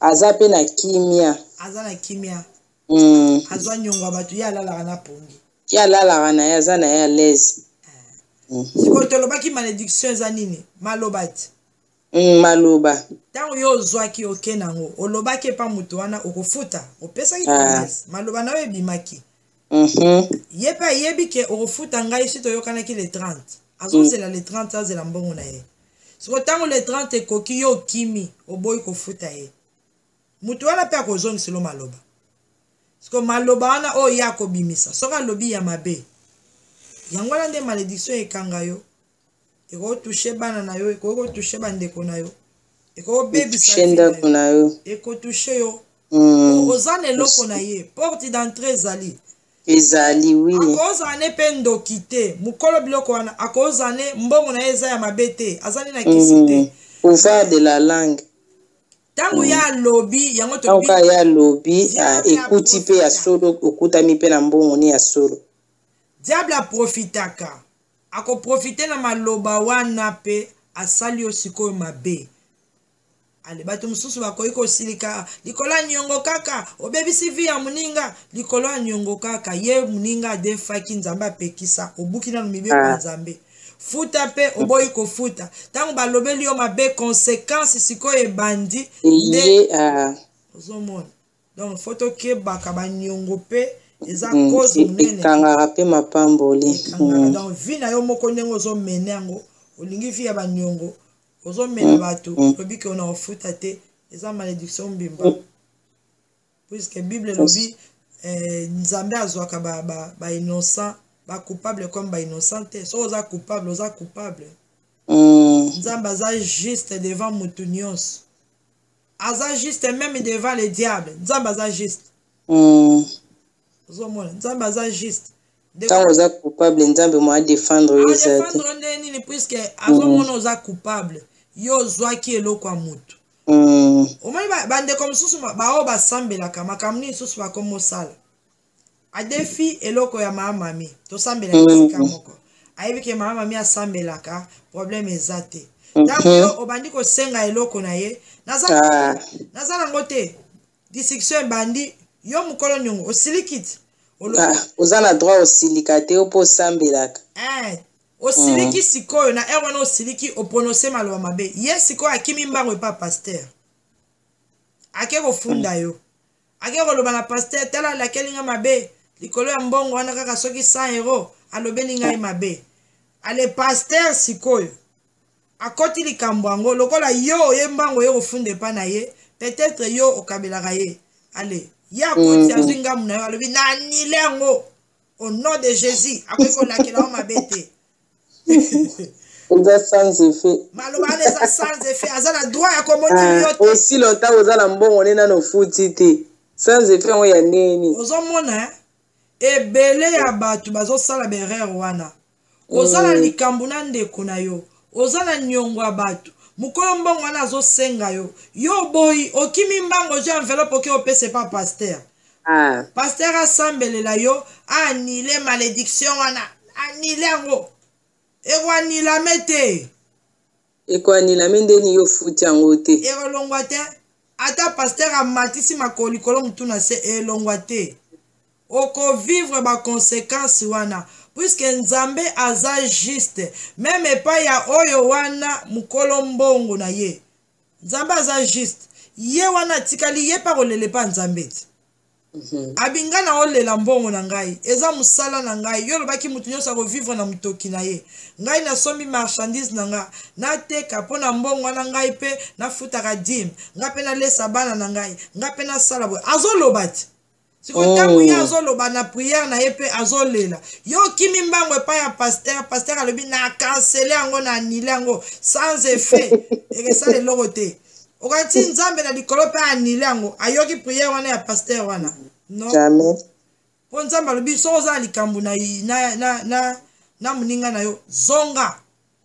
Speaker 3: aza mpe na kimia
Speaker 2: aza na kimia
Speaker 3: hmm.
Speaker 2: azwa nyongo ya bato ye alalaka na pongi
Speaker 3: ye alalaka na ye aza na ye alaise eh. hmm.
Speaker 2: sikoyo tolobaki malédiction eza nini maloba ti
Speaker 3: mm, maloba
Speaker 2: ntango yo ozwaki oke nango olobaki epa moto wana okofuta opesaki
Speaker 3: ah.
Speaker 2: promese maloba na yo ebimaki
Speaker 3: mm -hmm.
Speaker 2: ye mpe ayebi ke okofuta ngai si toyokanaki le 30 azozela mm. le 30 azela mbongo na ye soko ntango le 30 ekoki yo okimi oboyi kofuta ye moto wana mpe akozongiselo maloba soko maloba wana oyo ye akobimisa soki alobi ya mabe yango wana nde malediction ekanga yo ekotouche bana na yo ekoki kotouche bandeko na yo
Speaker 3: ekobebisa ndako na yo
Speaker 2: ekotouche yo
Speaker 3: mm.
Speaker 2: oza na eloko na ye porte d'entrée ezali
Speaker 3: ezali wi
Speaker 2: akozala ne mpe ndoki te mokolo biloko wana akozala ne mbongo na ye eza ya mabe te azali na kisi te mm.
Speaker 3: pouvoir de la langue
Speaker 2: ntango mm. ye alobi yango
Speaker 3: toka ye alobi ah, ekuti mpe ya solo okutami mpe na mbongo ne ya solo
Speaker 2: diable aprofitaka Ako profiter na maloba wana pe asali yo sikoyo mabe. Ale bato mosusu bakoki kosilika likolo ya niongo kaka obebisi vi ya moninga likolo ya niongo kaka ye moninga adefaki nzambe apekisa obuki nano mibeko ya
Speaker 3: ah.
Speaker 2: nzambe futa mpe oboyi kofuta ntango balobeli yo mabe konsekansi sikoyo ebandi nde
Speaker 3: ah.
Speaker 2: ozomona donc fo tokebaka banyongo mpe eza
Speaker 3: mm,
Speaker 2: cause monene
Speaker 3: ekangaka mpe mapamboli
Speaker 2: ekangaka
Speaker 3: mm.
Speaker 2: donc vie na yo moko ndenge ozomene yango olingi vie ya banyongo ozomene
Speaker 3: mm.
Speaker 2: bato olobi ke ona ofuta te eza malédiction mbimba puisque bible elobi eh, nzambe azwaka bainnocent bacoupable comme bainnocent te soki oza coupable oza coupable nzambe aza juste devant motu nyonso aza juste meme devant le diable nzambe aza juste
Speaker 3: mm.
Speaker 2: ozomona nzambe aza juste
Speaker 3: ntango oza coupable nzambe mo adefendre yo
Speaker 2: ezadefendre nde nini puiske azomona mm. oza coupable yo ozwaki eloko ya motu
Speaker 3: mm.
Speaker 2: omoni bandeko mosusu baoyo basambelaka makambo nini lisusu bakomosala adefi eloko ya mama mami tosambelaka
Speaker 3: mm.
Speaker 2: esika moko ayebi ke mama mami asambelaka problème eza te ntango mhm. yo obandi kosenga eloko na ye naza
Speaker 3: ah.
Speaker 2: naza nango te discussion ebandi yo mokolo nyongo osiliki te
Speaker 3: ah, oza na droit osilika te yo mpo osambelaka
Speaker 2: eh, osiliki mm. sikoyo na heure wana osiliki oprononse maloba mabe ye sikoyo akimi mbango epa paster ake kofunda mm. yo ake koloba na pasteur tala alakeli nga mabe likolo ya mbongo wana kaka soki 100 euro alobeli ngai mabe ale pasteur sikoyo akoti likambo yango lokola yo oye mbango oye kofunda epa na ye peut-être yo okabelaka ye ale ye akoti mm. azwi ngambu na yo alobi na anile yango au nom de jésus akoki kolakela yo mabe te
Speaker 3: oza sans effet
Speaker 2: maloba wana eza sans effet aza na droit ya komona
Speaker 3: ah,
Speaker 2: yo te
Speaker 3: osi longtemps oza na mbongo nde nano ofuti te sans effet yango ya ndenge nini
Speaker 2: ozomona ebele ya bato bazosala baerreur wana ozala mm. likambo na ndeko na yo oza na niongo ya bato mokolo mbongo wana azosenga yo yo oboyi okimi mbango ozwi enveloppe oke opesa epa paster
Speaker 3: Ah.
Speaker 2: Pasteur asambelela yo anile malediction wana anile yango ekoanilame te
Speaker 3: ekoanilame nde niyo futi yango te
Speaker 2: ekolongwa te ata pasteur amatisi makolo likolo motu na se elongwa te okovivre baconsequence wana puiske nzambe aza juste meme epai ya oyo wana mokolo mbongo na ye nzambe aza juste ye wana atikali ye mpe akolela epa nzambe ti
Speaker 3: mhm.
Speaker 2: abinga na olela mbongo na ngai eza mosala na ngai yo olobaki moto nyonso akovivre na motoki na ye ngai nasombi marchandise na ngai nateka mpo na mbongo wana ngai mpe nafutaka dime ngai mpe nalesa bana na ngai ngai mpe nasala boye azoloba ti sikoyo oh. ntango ye azoloba na priere na ye mpe azolela yo okimi mbango epai ya paster paster alobi na kansele yango na anile yango sans effet ekesala eloko te okanisi nzambe na likolo mpe anile yango ayoki priere wana ya paster wana
Speaker 3: no
Speaker 2: mpo nzambe alobi soki oza na likambo na, na, na, na, na moninga na yo zonga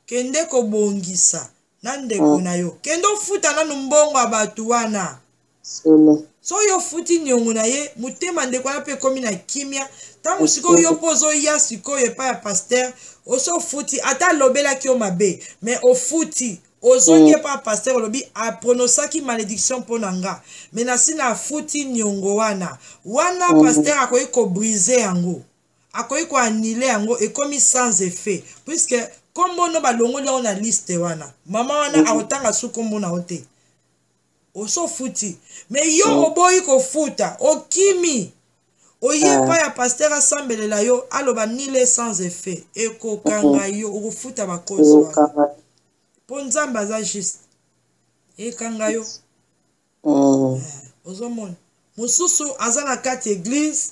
Speaker 2: kende kobongisa na ndeko mm. na yo kende ofuta nanu mbongo ya bato wana
Speaker 3: solo
Speaker 2: soki yo ofuti niongo na ye motema ndeko wana mpe ekomi na kimia ntango sikoyo yo mpo ozoya sikoyo epai ya paster osi ofuti ata alobelaki yo mabe me ofuti ozongi epai mm. ya paster olobi apronosaki malediction mpo na nga me nasi na afuti niongo wana wana mm. paster akoki kobrise yango akoki ko annuler yango ekomi sans effet puisque kombo no balongoli yango na liste wana mama wana mhm. akotanga su kombo na yo te osi ofuti me yo mhm. oboyi kofuta okimi oye
Speaker 3: ah.
Speaker 2: epai ya paster asambelela yo aloba nile sans effet ekokanga mhm. yo okofuta bakozi wana mpo nzambe aza juste ekanga yo
Speaker 3: oh.
Speaker 2: Eh, ozomona mosusu aza na kati eglise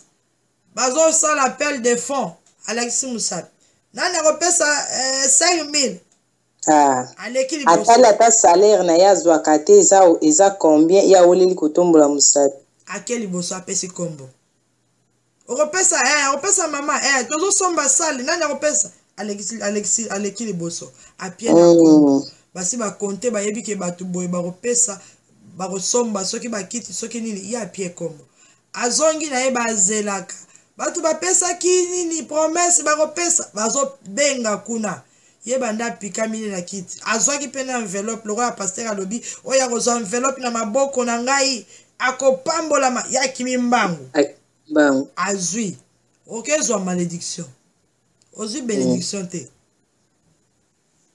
Speaker 2: bazosala appel de fond alakisi mosapi nani akopesa eh, 5000
Speaker 3: ah.
Speaker 2: aleki
Speaker 3: libosoatali ata salaire na ye azwaka te eza, eza combien ye aweleli kotombola mosapi
Speaker 2: ake liboso apesi nkombo okopesa eh, akopesa mama eh, tozosomba sale nani akopesa aleki liboso apie na
Speaker 3: oh.
Speaker 2: basi bakonte bayebi ke bato boye bakopesa bakosomba soki bakiti soki nini ye apie kombo azongi na ye bazelaka bato bapesaki nini promese bakopesa bazobenga kuna ye banda apikami nde na kiti azwaki mpe na enveloppe lokola pastere alobi oyo akozwa enveloppe na maboko na ngai akopambolama ye akimi mbangu azwi okezwa okay, malediction ozwi mm. benediction te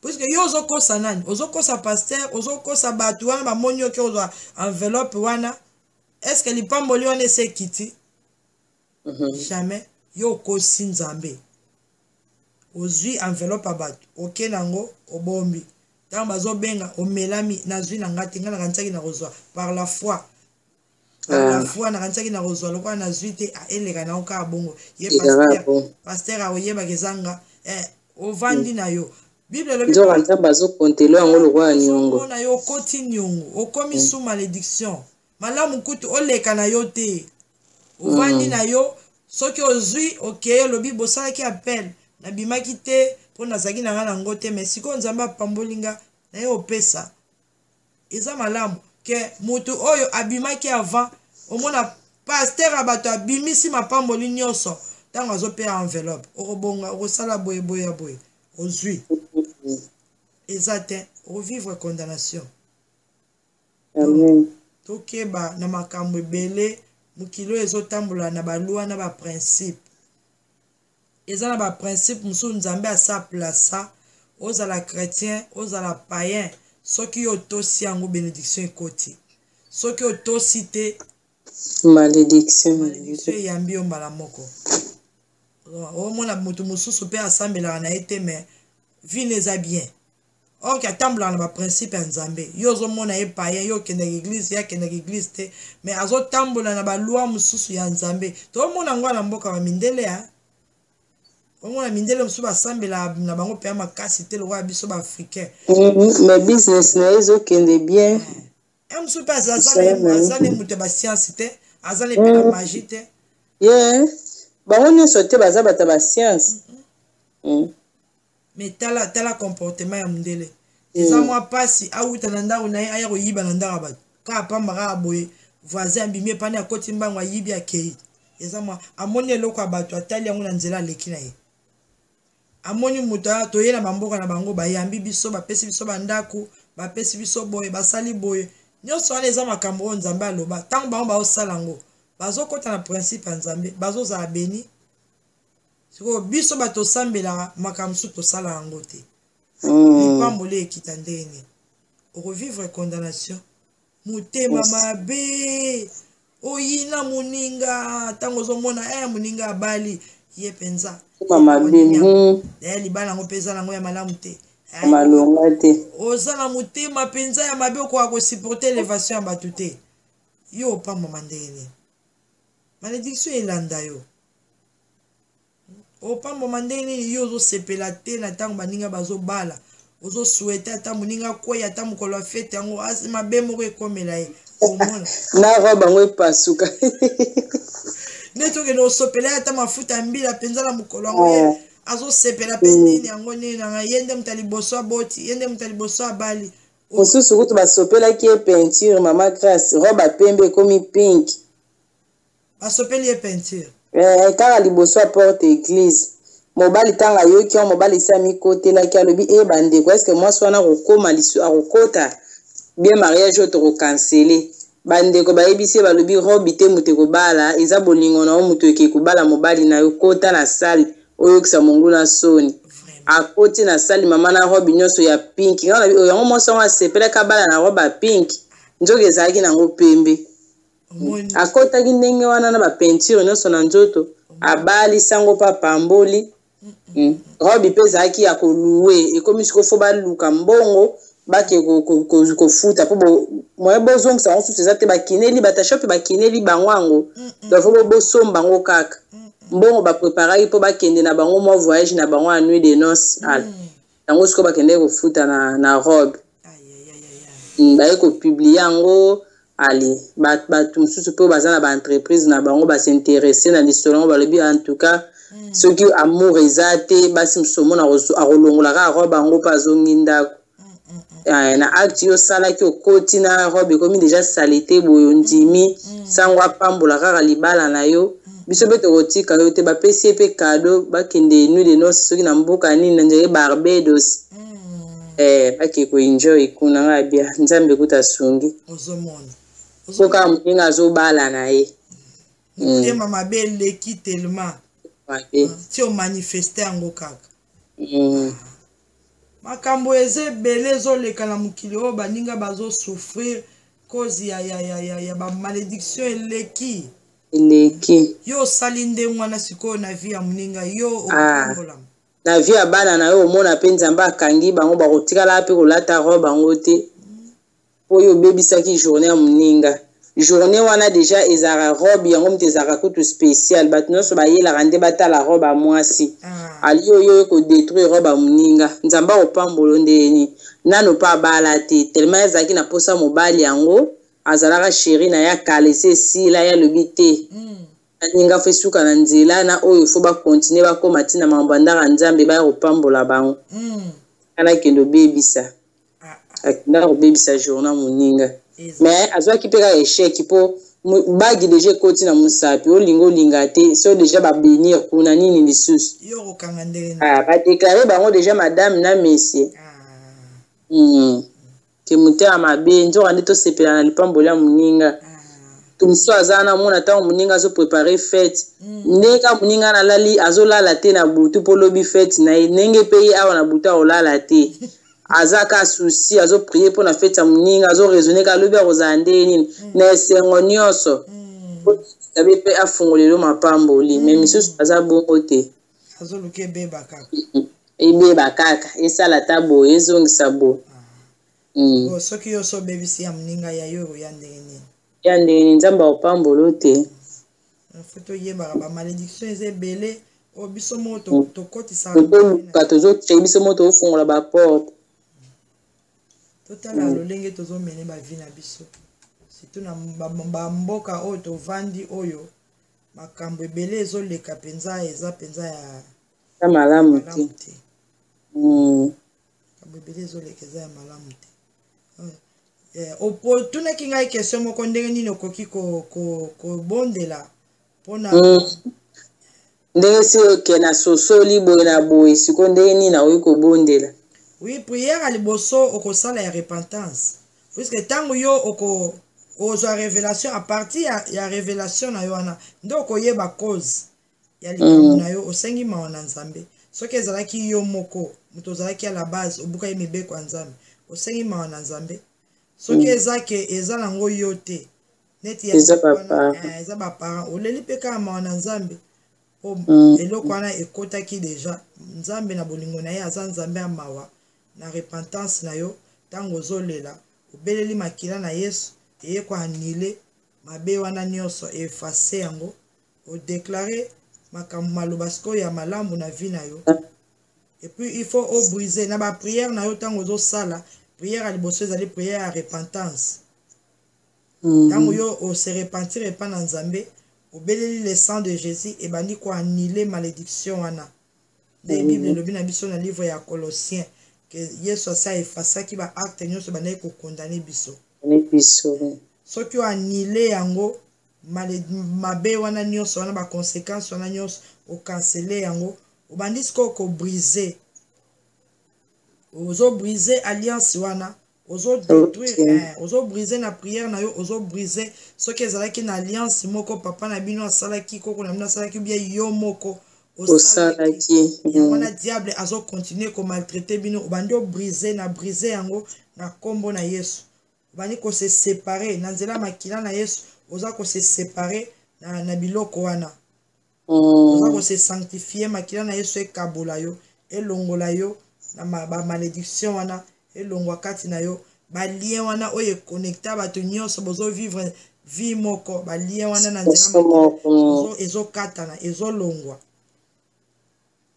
Speaker 2: puiske yo ozokosa nani ozokosa pastere ozokosa bato wana bamoni oke ozwa enveloppe wana eske lipamboli wana esi ekiti
Speaker 3: Mhm.
Speaker 2: jamais yo okosi nzambe ozwi enveloppe ya bato oke nango obombi ntango bazobenga omelami nazwi na ngai te ngai nakanisaki nakozwa par la foi par la
Speaker 3: ah.
Speaker 2: foi nakanisaki nakozwa lokola nazwi te ah, eleka na oka bongo ye paster akoyebaka ezanga eh, ovandi mm. na yo bible
Speaker 3: elobizoka nzambe azokontelo yango lokola niongo
Speaker 2: na yo okoti niongo okomi mm. sous malédiction malamu kutu oleka na yo te ovandi mm. na yo soki ozwi okei olobi bosalaki appel nabimaki te mpo nazalaki na ngai na yango te mai sikoyo nzambe apamboli nga naye opesa eza malamu ke motu oyo abimaki avant omona paster ya bato abimisi mapamboli nyonso ntango azopea enveloppe okobonga okosala boye boye ya boye ozwi eza te okovivre condamnation
Speaker 3: amen
Speaker 2: tokeba na makambo ebele mokili oyo ezotambola na balwa na baprincipe eza na baprincipe mosusu nzambe asa plasa ozala chrétien ozala payen soki yo otosi yango bénédiction ekoti soki otosi te
Speaker 3: malédiction
Speaker 2: eyambi yo mbala moko omona moto mosusu mpe asambelaka na ye te mais vine eza bien or ke atambolaka na baprincipe ya nzambe yo ozomona ye payen yo okendaka eglize ye akendaka eglize te mais azotambola na balwa mosusu ya nzambe toomona yango na mboka ya mindele ya omona mindele mosusu basambela na bango mpenza makasi te lokola biso baafricain
Speaker 3: mhm, ma business na ye ezokende bien
Speaker 2: e mosusu mpe aza ne moto ya basiansi te aza ne mpe na mhm. magie te
Speaker 3: ye bango nyonso te baza bato ya basiansi mhm.
Speaker 2: mais tala tala comportement ya mundele mm. eza mwa pasi awuta na ndako na ye aya koyiba na ndako ya bato kaka pamba kaka boye voisin abimi epani akoti mbango ayibi akei eza mwa amoni eloko ya bato atali yango na nzela aleki na ye amoni moto aya toye na bamboka na bango bayambi biso bapesi biso bandako bapesi biso boye basali boye nyonso wana eza makambo oyo nzambe aloba ntango bango baosala yango bazokɔta na principe ya nzambe bazozala beni sikoyo biso bato osambelaka makambo mosusu tosala yango te lipamboli mm. ekita ndenge nini okovivre condamnation motema mabe oyina moninga ntango ozomona e eh, moninga abali ye mpenza eh, libala yango mpe eza nango ya malamu te eh,
Speaker 3: malonga te
Speaker 2: oza na motema mpenza ya mabe okoka kosupporte elevation ya bato te yo opambama ndenge nini malédiction elanda yo opambwama ndenge nini yo ozosepela te na ntango baninga bazobala ozosuete ata moninga akwei ata mokolo ya fete yango mabe moko ekomela ye omona
Speaker 3: na robe yango epasuka
Speaker 2: neti okende osopela ye ata mafuta ya mbila mpenza na mokolo yango ye oh. azosepela mpe mm. nini yango nini na ngai ye nde moto ya liboso aboti ye nde moto ya liboso abali
Speaker 3: mosusu kutu basopelaki ye peinture mama grace robe ya pembe ekomi pinki
Speaker 2: basopeli ye peinture
Speaker 3: eh, kaka liboso ya porte eglise mobali ntango ayoki yango mobali esi amikotelaki alobi e bandeko eske mwasi wana akokoma lisu akokota bien mariage oyo tokokansele bandeko bayebisi ye balobi robi te moto ekobala eza bolingo na yo moto eke kobala mobali na yo kota na sale oyokisa monguna soni akoti na sale mama na robe nyonso ya pinki yango mwasi yango asepelaki abala na robe ya pinki nzoka ezalaki na yango
Speaker 2: pembe
Speaker 3: akotaki ndenge wana na bapeinture nyonso na nzoto abali sango mpe apamboli hmm. robi mpe ezalaki ya kolue ekomi siko fo baluka mbongo bake kofuta mpo moye bozongisa yango susu eza te bakineli batasho mpe bakineli bango yango donc fo bosomba yango kaka mbongo bapreparaki mpo bakende na bango mwa voyage na bango ya nuit de noce ala mm. yango sikoyo bakendeki kofuta na, na robe hmm, baye kopublie yango ale bato mosusu mpe baza na baentreprise na bango basinteresse na lisolo yango balobi en tout cas hmm. soki amour eza te basi mosusu omona akolongolaka robe yango mpe azongi ndako Eh, na acte yo osalaki okoti na robe ekomi deja salite boye ondimi mm. sango apambola kaka libala na yo mm. biso mpe tokotika yo te bapesi ye mpe kado bakende nuit de noce soki na mboka nini na ndenge barbados mm. eh, bake koenjoy kuna ngai bia nzambe kuta asungi po kaka moninga azobala na ye mm.
Speaker 2: motema mm. mabe eleki telema
Speaker 3: ah,
Speaker 2: ti omanifeste yango kaka
Speaker 3: mm.
Speaker 2: makambo eza ebele ezoleka na mokili oyo baninga bazosouffrir cause ya, ya, ya, ya, ya bamalediction eleki
Speaker 3: eleki
Speaker 2: yo osali ndenge wana sikoyo na vie ya moninga yo
Speaker 3: ah.
Speaker 2: okotambolama
Speaker 3: na vie ya bana na yo omona mpe nzambe akangi bango bakotikala mpe kolata robe yango te mpo yo obebisaki journée ya moninga journée wana deja ezalaka robe yango moto ezalaka kutu spécial bato nyonso bayelaka nde batala robe ya mwasi
Speaker 2: ah.
Speaker 3: aliyo yo ye kodétruire robe ya moninga nzambe akopambolo ndeni nano mpe abala te tellement ezalaki na mposa mobali yango azalaka sheri na ye akalese esila ye alobi te
Speaker 2: mm.
Speaker 3: aninga fo esuka na nzela na oyo fo bakontinue bakóma ntina makambo ya ndaka nzambe baya kopambola bango
Speaker 2: mm.
Speaker 3: ana akende obebisa
Speaker 2: ah, ah.
Speaker 3: akendaka kobebisa journa moninga me azwaki mpe kaka echec mpo bagi deja ekoti na mosapi olinga olinga te so deja babenir kuna nini lisusu ah, badeklare bango deja madame na messie
Speaker 2: ah.
Speaker 3: mm. te motema mabe nzoka nde tosepela na lipamboli ya moninga
Speaker 2: ah.
Speaker 3: mosusu aza wana omona ntango moninga azoprepare fete mm. ndenge kaka moninga nalali azolala te na butu mpo lobi fete na ye ndenge mpe ye awa na butu akolala te aza ka susi azoprie mpo na fete ya moninga azoraisonne ka lobi akozala ndenge nini mm. na esengo nyonso
Speaker 2: mm.
Speaker 3: abe mpe afungolelo mapamboli me misusu aza bongo te
Speaker 2: azoluka ebeba kaka
Speaker 3: ebeba kaka esala ta boye ezongisa boye ah. mm.
Speaker 2: oh, soki yo so obebisi ya moninga ya yo ekoya ndenge nini
Speaker 3: ya ndenge nini nzambe akopambolo te
Speaker 2: fo toyebaka bamalediction eza ebele oyo oh, biso moko mm. tokotisaka
Speaker 3: tozokee biso moko tokofungola baporte
Speaker 2: totala mm. lolenge tozomene bavi na biso surtout na bamboka oyo tovandi oyo makambo ebele ezoleka mpenza eza mpenza ya
Speaker 3: eza malamu te hmm.
Speaker 2: makambo ebele ezoleka eza ya malamu te euh, eh, otunaki ngai question moko ndenge nini okoki kobondela ko, ko mpona
Speaker 3: hmm. ndenge si oke na sosoli boye na boye sikoyo ndenge nini nakoki kobondela
Speaker 2: oui prière ya liboso okosala ya repentance puisque ntango yo oko ozwa revelation a partir ya, ya revelation na yo wana nde okoyeba cause ya likambo mm. na yo osengi mawa na nzambe soki ezalaki yo moko moto ozalaki ya la base obukaki mibeko ya nzambe osengi mawa na nzambe soki mm. eza ke eza nango yo te neti ya
Speaker 3: eza baparent
Speaker 2: eh, oleli mpe kaka mawa na nzambe mpo
Speaker 3: mm.
Speaker 2: eloko wana ekotaki deja nzambe na bolingo na ye aza nzambe ya mawa na repentance na yo ntango ozolela obeleli makila na yesu eye koanile mabe wana nyonso efase yango odeklare makambo maloba sikoyo ya malamu na vie na yo epuis il faut obrise na bapriere na yo ntango ozosala priere ya liboso ezali priere ya repentance mm. ntango yo ose repentir epai na nzambe obeleli le sang de jésus ebandi koanile malédiction wana Nde Bible elobi na biso na livre ya Colossiens que Yesu asi a effacaki ba actes nyonso bandaki ko condamner
Speaker 3: biso. biso.
Speaker 2: Soki o annuler yango male- mabe wana nyonso wana ba consequences wana nyonso o canceler yango obandi sikoyo ko briser ozo briser alliance wana ozo
Speaker 3: détruire okay.
Speaker 2: eh, ozo brise na prière na yo ozo brise soki ezalaki na alliance moko papa na bino asalaki koko na bino asalaki bien yo moko
Speaker 3: osalaki
Speaker 2: yango wana mm. diable azo continue komaltraite bino obandi obrise na brise yango na nkombo na yesu obandi kose separe na nzela makila na yesu oza kose separe na, na biloko wana Mm. oza ko se sanctifie makila na yesu ekabola yo elongola yo na ma- ba malédiction wana elongwa kati na yo balien wana oyo ekonekta bato nyonso bozovivre vie moko balien wana na nzela
Speaker 3: Yesu
Speaker 2: makila
Speaker 3: moko. Mm.
Speaker 2: ezo- ezokatana ezolongwa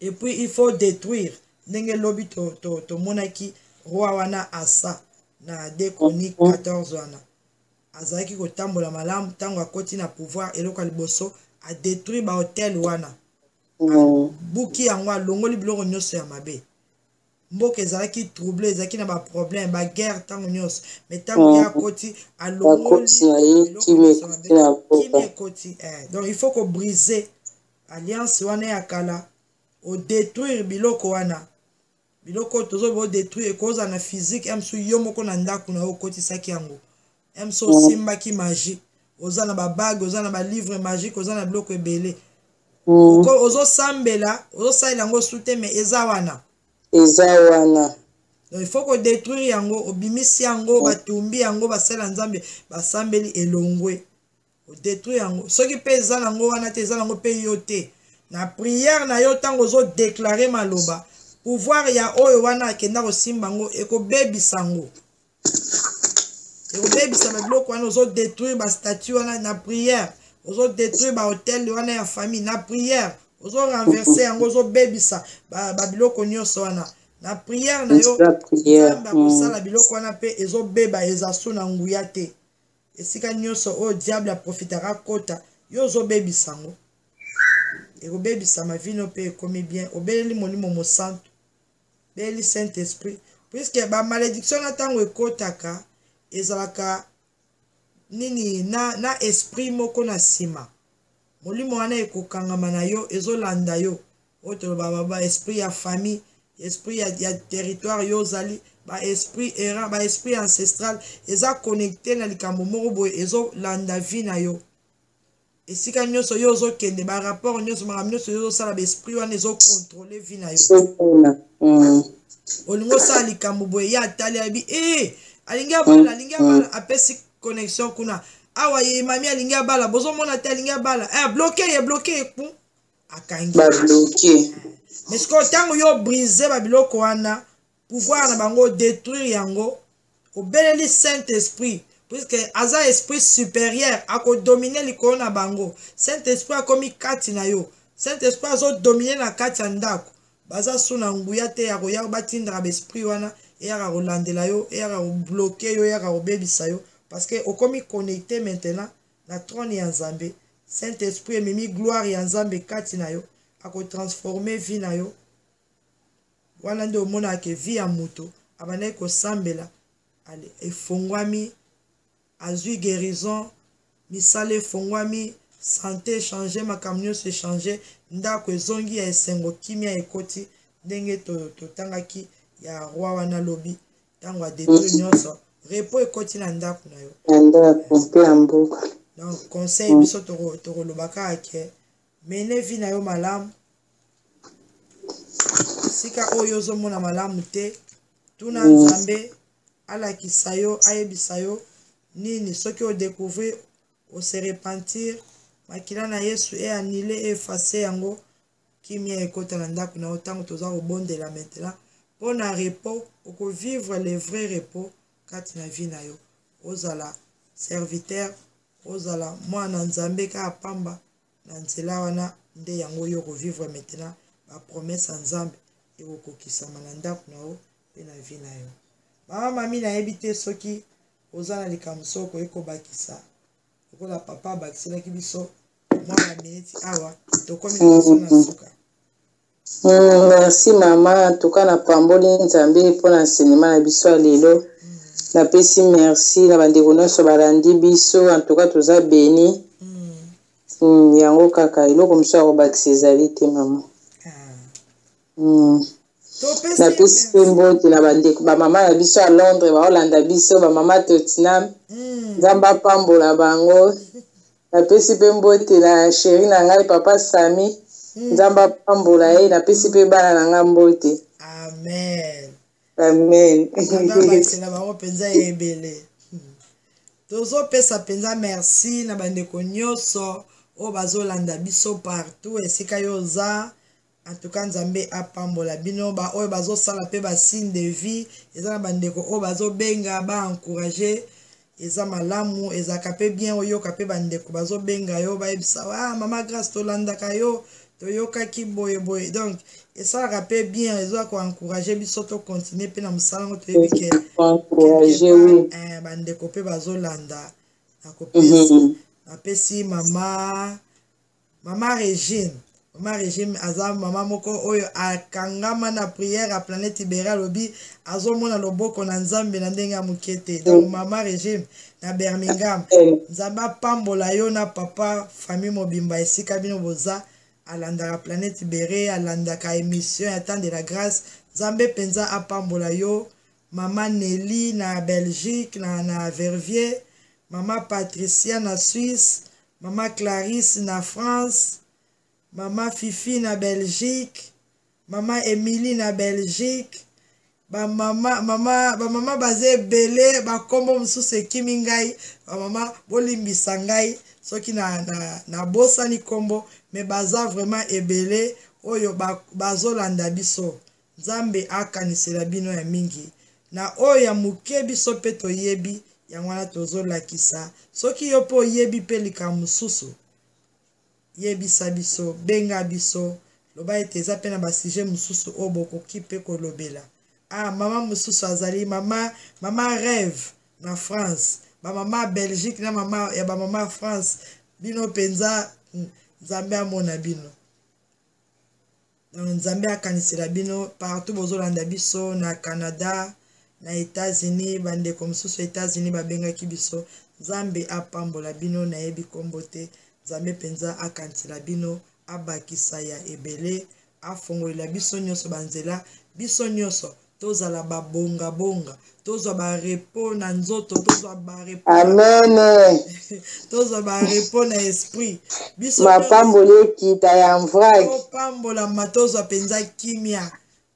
Speaker 2: et puis il faut détruire ndenge lobi tomonaki to, to tomonaki roi wana asa na 2 chronique 14 wana azalaki kotambola malamu ntango akoti na pouvoir eloko ya liboso adetruire bahotel wana mm. buki yango alongoli biloko nyonso ya mabe mboka ezalaki trouble ezalaki na baproblème baguerre ntango nyonso mai ntango ye
Speaker 3: mm.
Speaker 2: akoti alongolilokokimi
Speaker 3: ekoti
Speaker 2: eh, donc il faut kobrise alliance wana ya kala odetruire biloko wana biloko oyo tozo bo detruire ekozala na physique ya mosusu yo moko na ndako na yo okotisaki yango ya mosusu mm. osimbaki magie oza na babage oza na balivre magique oza na biloko ebele mm. ozosambela ozosalela yango su te mais eza wana
Speaker 3: eza wana
Speaker 2: donc il faut kodétruire yango obimisi yango mm. batumbi yango basala nzambe basambeli elongwe odetruire yango soki mpe eza nango wana te eza nango mpe yo te na priere na yo ntango ozodeklare maloba pouvoir ya oyo wana akenda kosimba yango ekobebisa yango ekobebisa babiloko wana ozodetruire bastatut wana na priere ozodetruire bahotel wana ya famille na priere ozorenverse yango ozobebisa babiloko nyonso wana na priere na yo nzambe akosala mm. biloko wana mpe ezobeba eza so na nguya te esika nyonso oyo diable aprofitaka akota yo ozobebisa yango ekobebisama vino mpe ekomi bien obeleli molimo mosantu beleli saint esprit puiske bamalédiction na ntango ekotaka ezalaka nini na, na esprit moko na nsima molimo wana ekokangama na yo ezolanda yo oyo tolobaka ba esprit ya famille esprit ya, ya territoire yo ozali ba esprit errant ba esprit ancestral eza connecte na likambo moko boye ezolanda vie na yo esika nyonso yo ozokende barapport nyonso makambo nyonso yo ozosala baesprit wana ezokontrole vi na yo mm. olingi osala likambo boye ye atali ayebi e eh, alingi abala mm. alingi abala mm. apesi connexion kuna awa ye mami alingi abala bozomona te alingi abala eh, bloke ye bloke ye ku akangi
Speaker 3: ba bloquer eh.
Speaker 2: mais sikoyo ntango yo brise babiloko wana pouvoir na bango détruire yango obeleli saint esprit puisque aza esprit supérieur akodomine likolo na bango saint esprit akomi kati na yo saint esprit azodomine na kati ya ndako baza su na nguya te ya koya batindaka baesprit wana eyaka kolandela yo eyaka kobloke yo eyaka kobebisa yo parce que okomi connecte maintenant na trone ya nzambe saint esprit ememi gloire ya nzambe kati na yo akotransforme vie na yo wana nde omonaka ke vie ya moto abandaki kosambela efongwami azwi guérison misala efongwami sante echange makambo nyonso echange ndako ezongi ya esengo kimia ekoti ndenge totangaki to ya roi wana lobi ntango adetruire nyonso repo ekoti na ndako na yo
Speaker 3: na ndako mpe ya mboka
Speaker 2: donc conseil biso tokoloba kaka ke mene vi na yo malamu sika oyo ozomona malamu te tuna mm. nzambe alakisa yo ayebisa yo nini soki odecouvrir ose repentir makila na yesu e annule e efase yango kimia ekota na ndako na yo ntango toza kobondela maintenant mpo na repos okovivre le vrai repos kati na vie na yo ozala serviteur ozala mwana nzambe kaka pamba na nzela wana nde yango yo okovivre maintenant bapromese ya nzambe ekokokisama na ndako na yo mpe na vie na yo mama mami nayebi te soki oza na likambo soko okoki kobakisa lokola papa abakiselaki biso mwa baminiti awa tokomi liboso na suka
Speaker 3: mm, merci mama tuka na pamboli nzambe mpo na nsenema na biso ya lelo mm. napesi merci na bandeko nyonso balandi biso antuka toza beni
Speaker 2: mm.
Speaker 3: mm, yango kaka eloko mosusu ya kobakisa ezali te mama
Speaker 2: ah.
Speaker 3: mm. napesi mpe mbote na bandeko bamama na biso ya londres baolanda biso bamama tottenham
Speaker 2: hmm.
Speaker 3: nzambe mm. apambola bango napesi mpe mbote na sheri na ngai papa sami mm. nzambe apambola ye napesi mpe bana na ngai mbote
Speaker 2: amen
Speaker 3: amen
Speaker 2: na bango mpenza ya ebele tozopesa mpenza merci na bandeko nyonso oyo bazolanda biso partout esika yo oza en tout cas nzambe apambola bino baoyo bazosala mpe basigne de vie eza na bandeko oyo bazobenga baencourage eza malamu ezalaka mpe bien oyoka mpe bandeko bazobenga yo bayebisa ah, mama grace tolandaka yo toyokaki boye boye donc esalaka mpe bien ezoa koencourage biso tocontinue mpe na mosala yango toyebi ke eh, bandeko mpe bazolanda nakopesi mhm. mama mama regine mama regime aza mama moko oyo akangama na priere ya planète ibere alobi azomona loboko na nzambe na ndenge ya moke te donc mama regime na birmingham nzambe apambola yo na papa famille mobimba esika bino boza alandaka planète ibere alandaka émission ya temps de la grâce nzambe mpenza apambola yo mama nelly na belgique na, na vervier mama patricia na suisse mama clarisse na france mama fifi na belgique mama emilie na belgique bamama mama, bamama baza ebele bakombo mosusu ekimi ngai bamama bolimbisa ngai soki nabosani na, na nkombo me baza vraiment ebele oyo bazolanda ba biso Nzambe akanisela bino ya mingi na oyo ya moke biso mpe toyebi, yango wana tozolakisa. Soki yo mpe oyebi mpe likambo mosusu, yebisa biso, benga biso, loba ete eza mpe na basije mosusu oyo bokoki mpe kolobela. Ah, mama mosusu azali mama, mama reve na France, bamama Belgique na mama ya bamama France, bino mpenza hmm, Nzambe amona bino. donc nzambe akanisela bino partout bozolanda biso na canada na etats-unis bandeko mosusu ya etats-unis babengaki biso nzambe apambola bino nayebi nkombo te nzambe mpenza akanisela bino abakisa ya ebele afongolela biso nyonso banzela biso nyonso tozala babongabonga tozwa barepo na nzoto tozwa barepo
Speaker 3: amene
Speaker 2: tozwa barepo na esprit biso
Speaker 3: mapamboli ekita ya mvrak
Speaker 2: topambolama tozwa mpenza kimia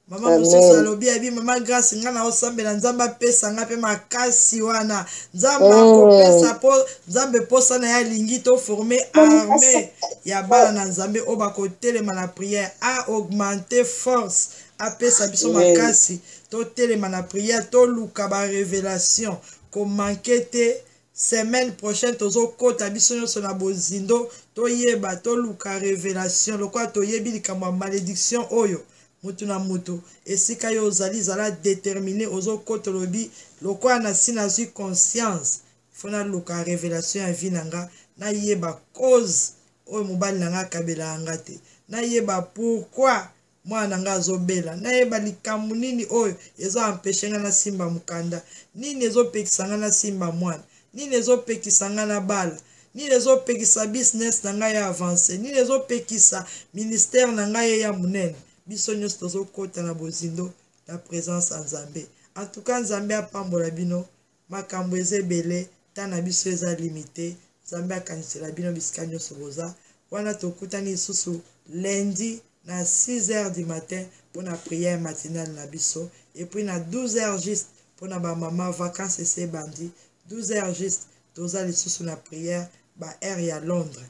Speaker 2: mama mosusu alobi abi mama grace ngai naosambela nzambe apesa ngai mpe makasi wana nzambe
Speaker 3: mm.
Speaker 2: akopesa mpo nzambe mposa na ye alingi toforme arme ya bana na nzambe oyo bakotelema na priere a augmente force apesa biso
Speaker 3: Amen.
Speaker 2: makasi totelema na priere toluka barevelation komanke te semaine prochaine tozokota biso nyonso na bozindo toyeba toluka revelation lokola toyebi likambo ya malediction oyo motu na motu esika yo ozali zala determine ozokota olobi lokola nasi nazwi conscience fo naluka revelation ya vie na nga nayeba cause oyo mobali na nga akabelaka nga te nayeba pourquoi mwana na ngai azobela nayeba likambo nini oyo ezo ampeshe ngai nasimba mokanda nini ezopekisa ngai nasimba mwana nini ezopekisa ngai na bala nini ezopekisa business na ngai ya avance nini ezopekisa ministère na ngai eya monene biso nyonso tozokɔta na bozindo na présence ya nzambe en tout cas nzambe apambola bino makambo eza ebele ntango na biso eza limite nzambe akanisela bino bisika nyonso boza wana tokutani lisusu lundi na 6 heures du matin mpo na prière matinale na biso epuis na 12 heures juste mpo na bamama vacance esi ebandi 12 heures juste toza lisusu na prière baheure ya londres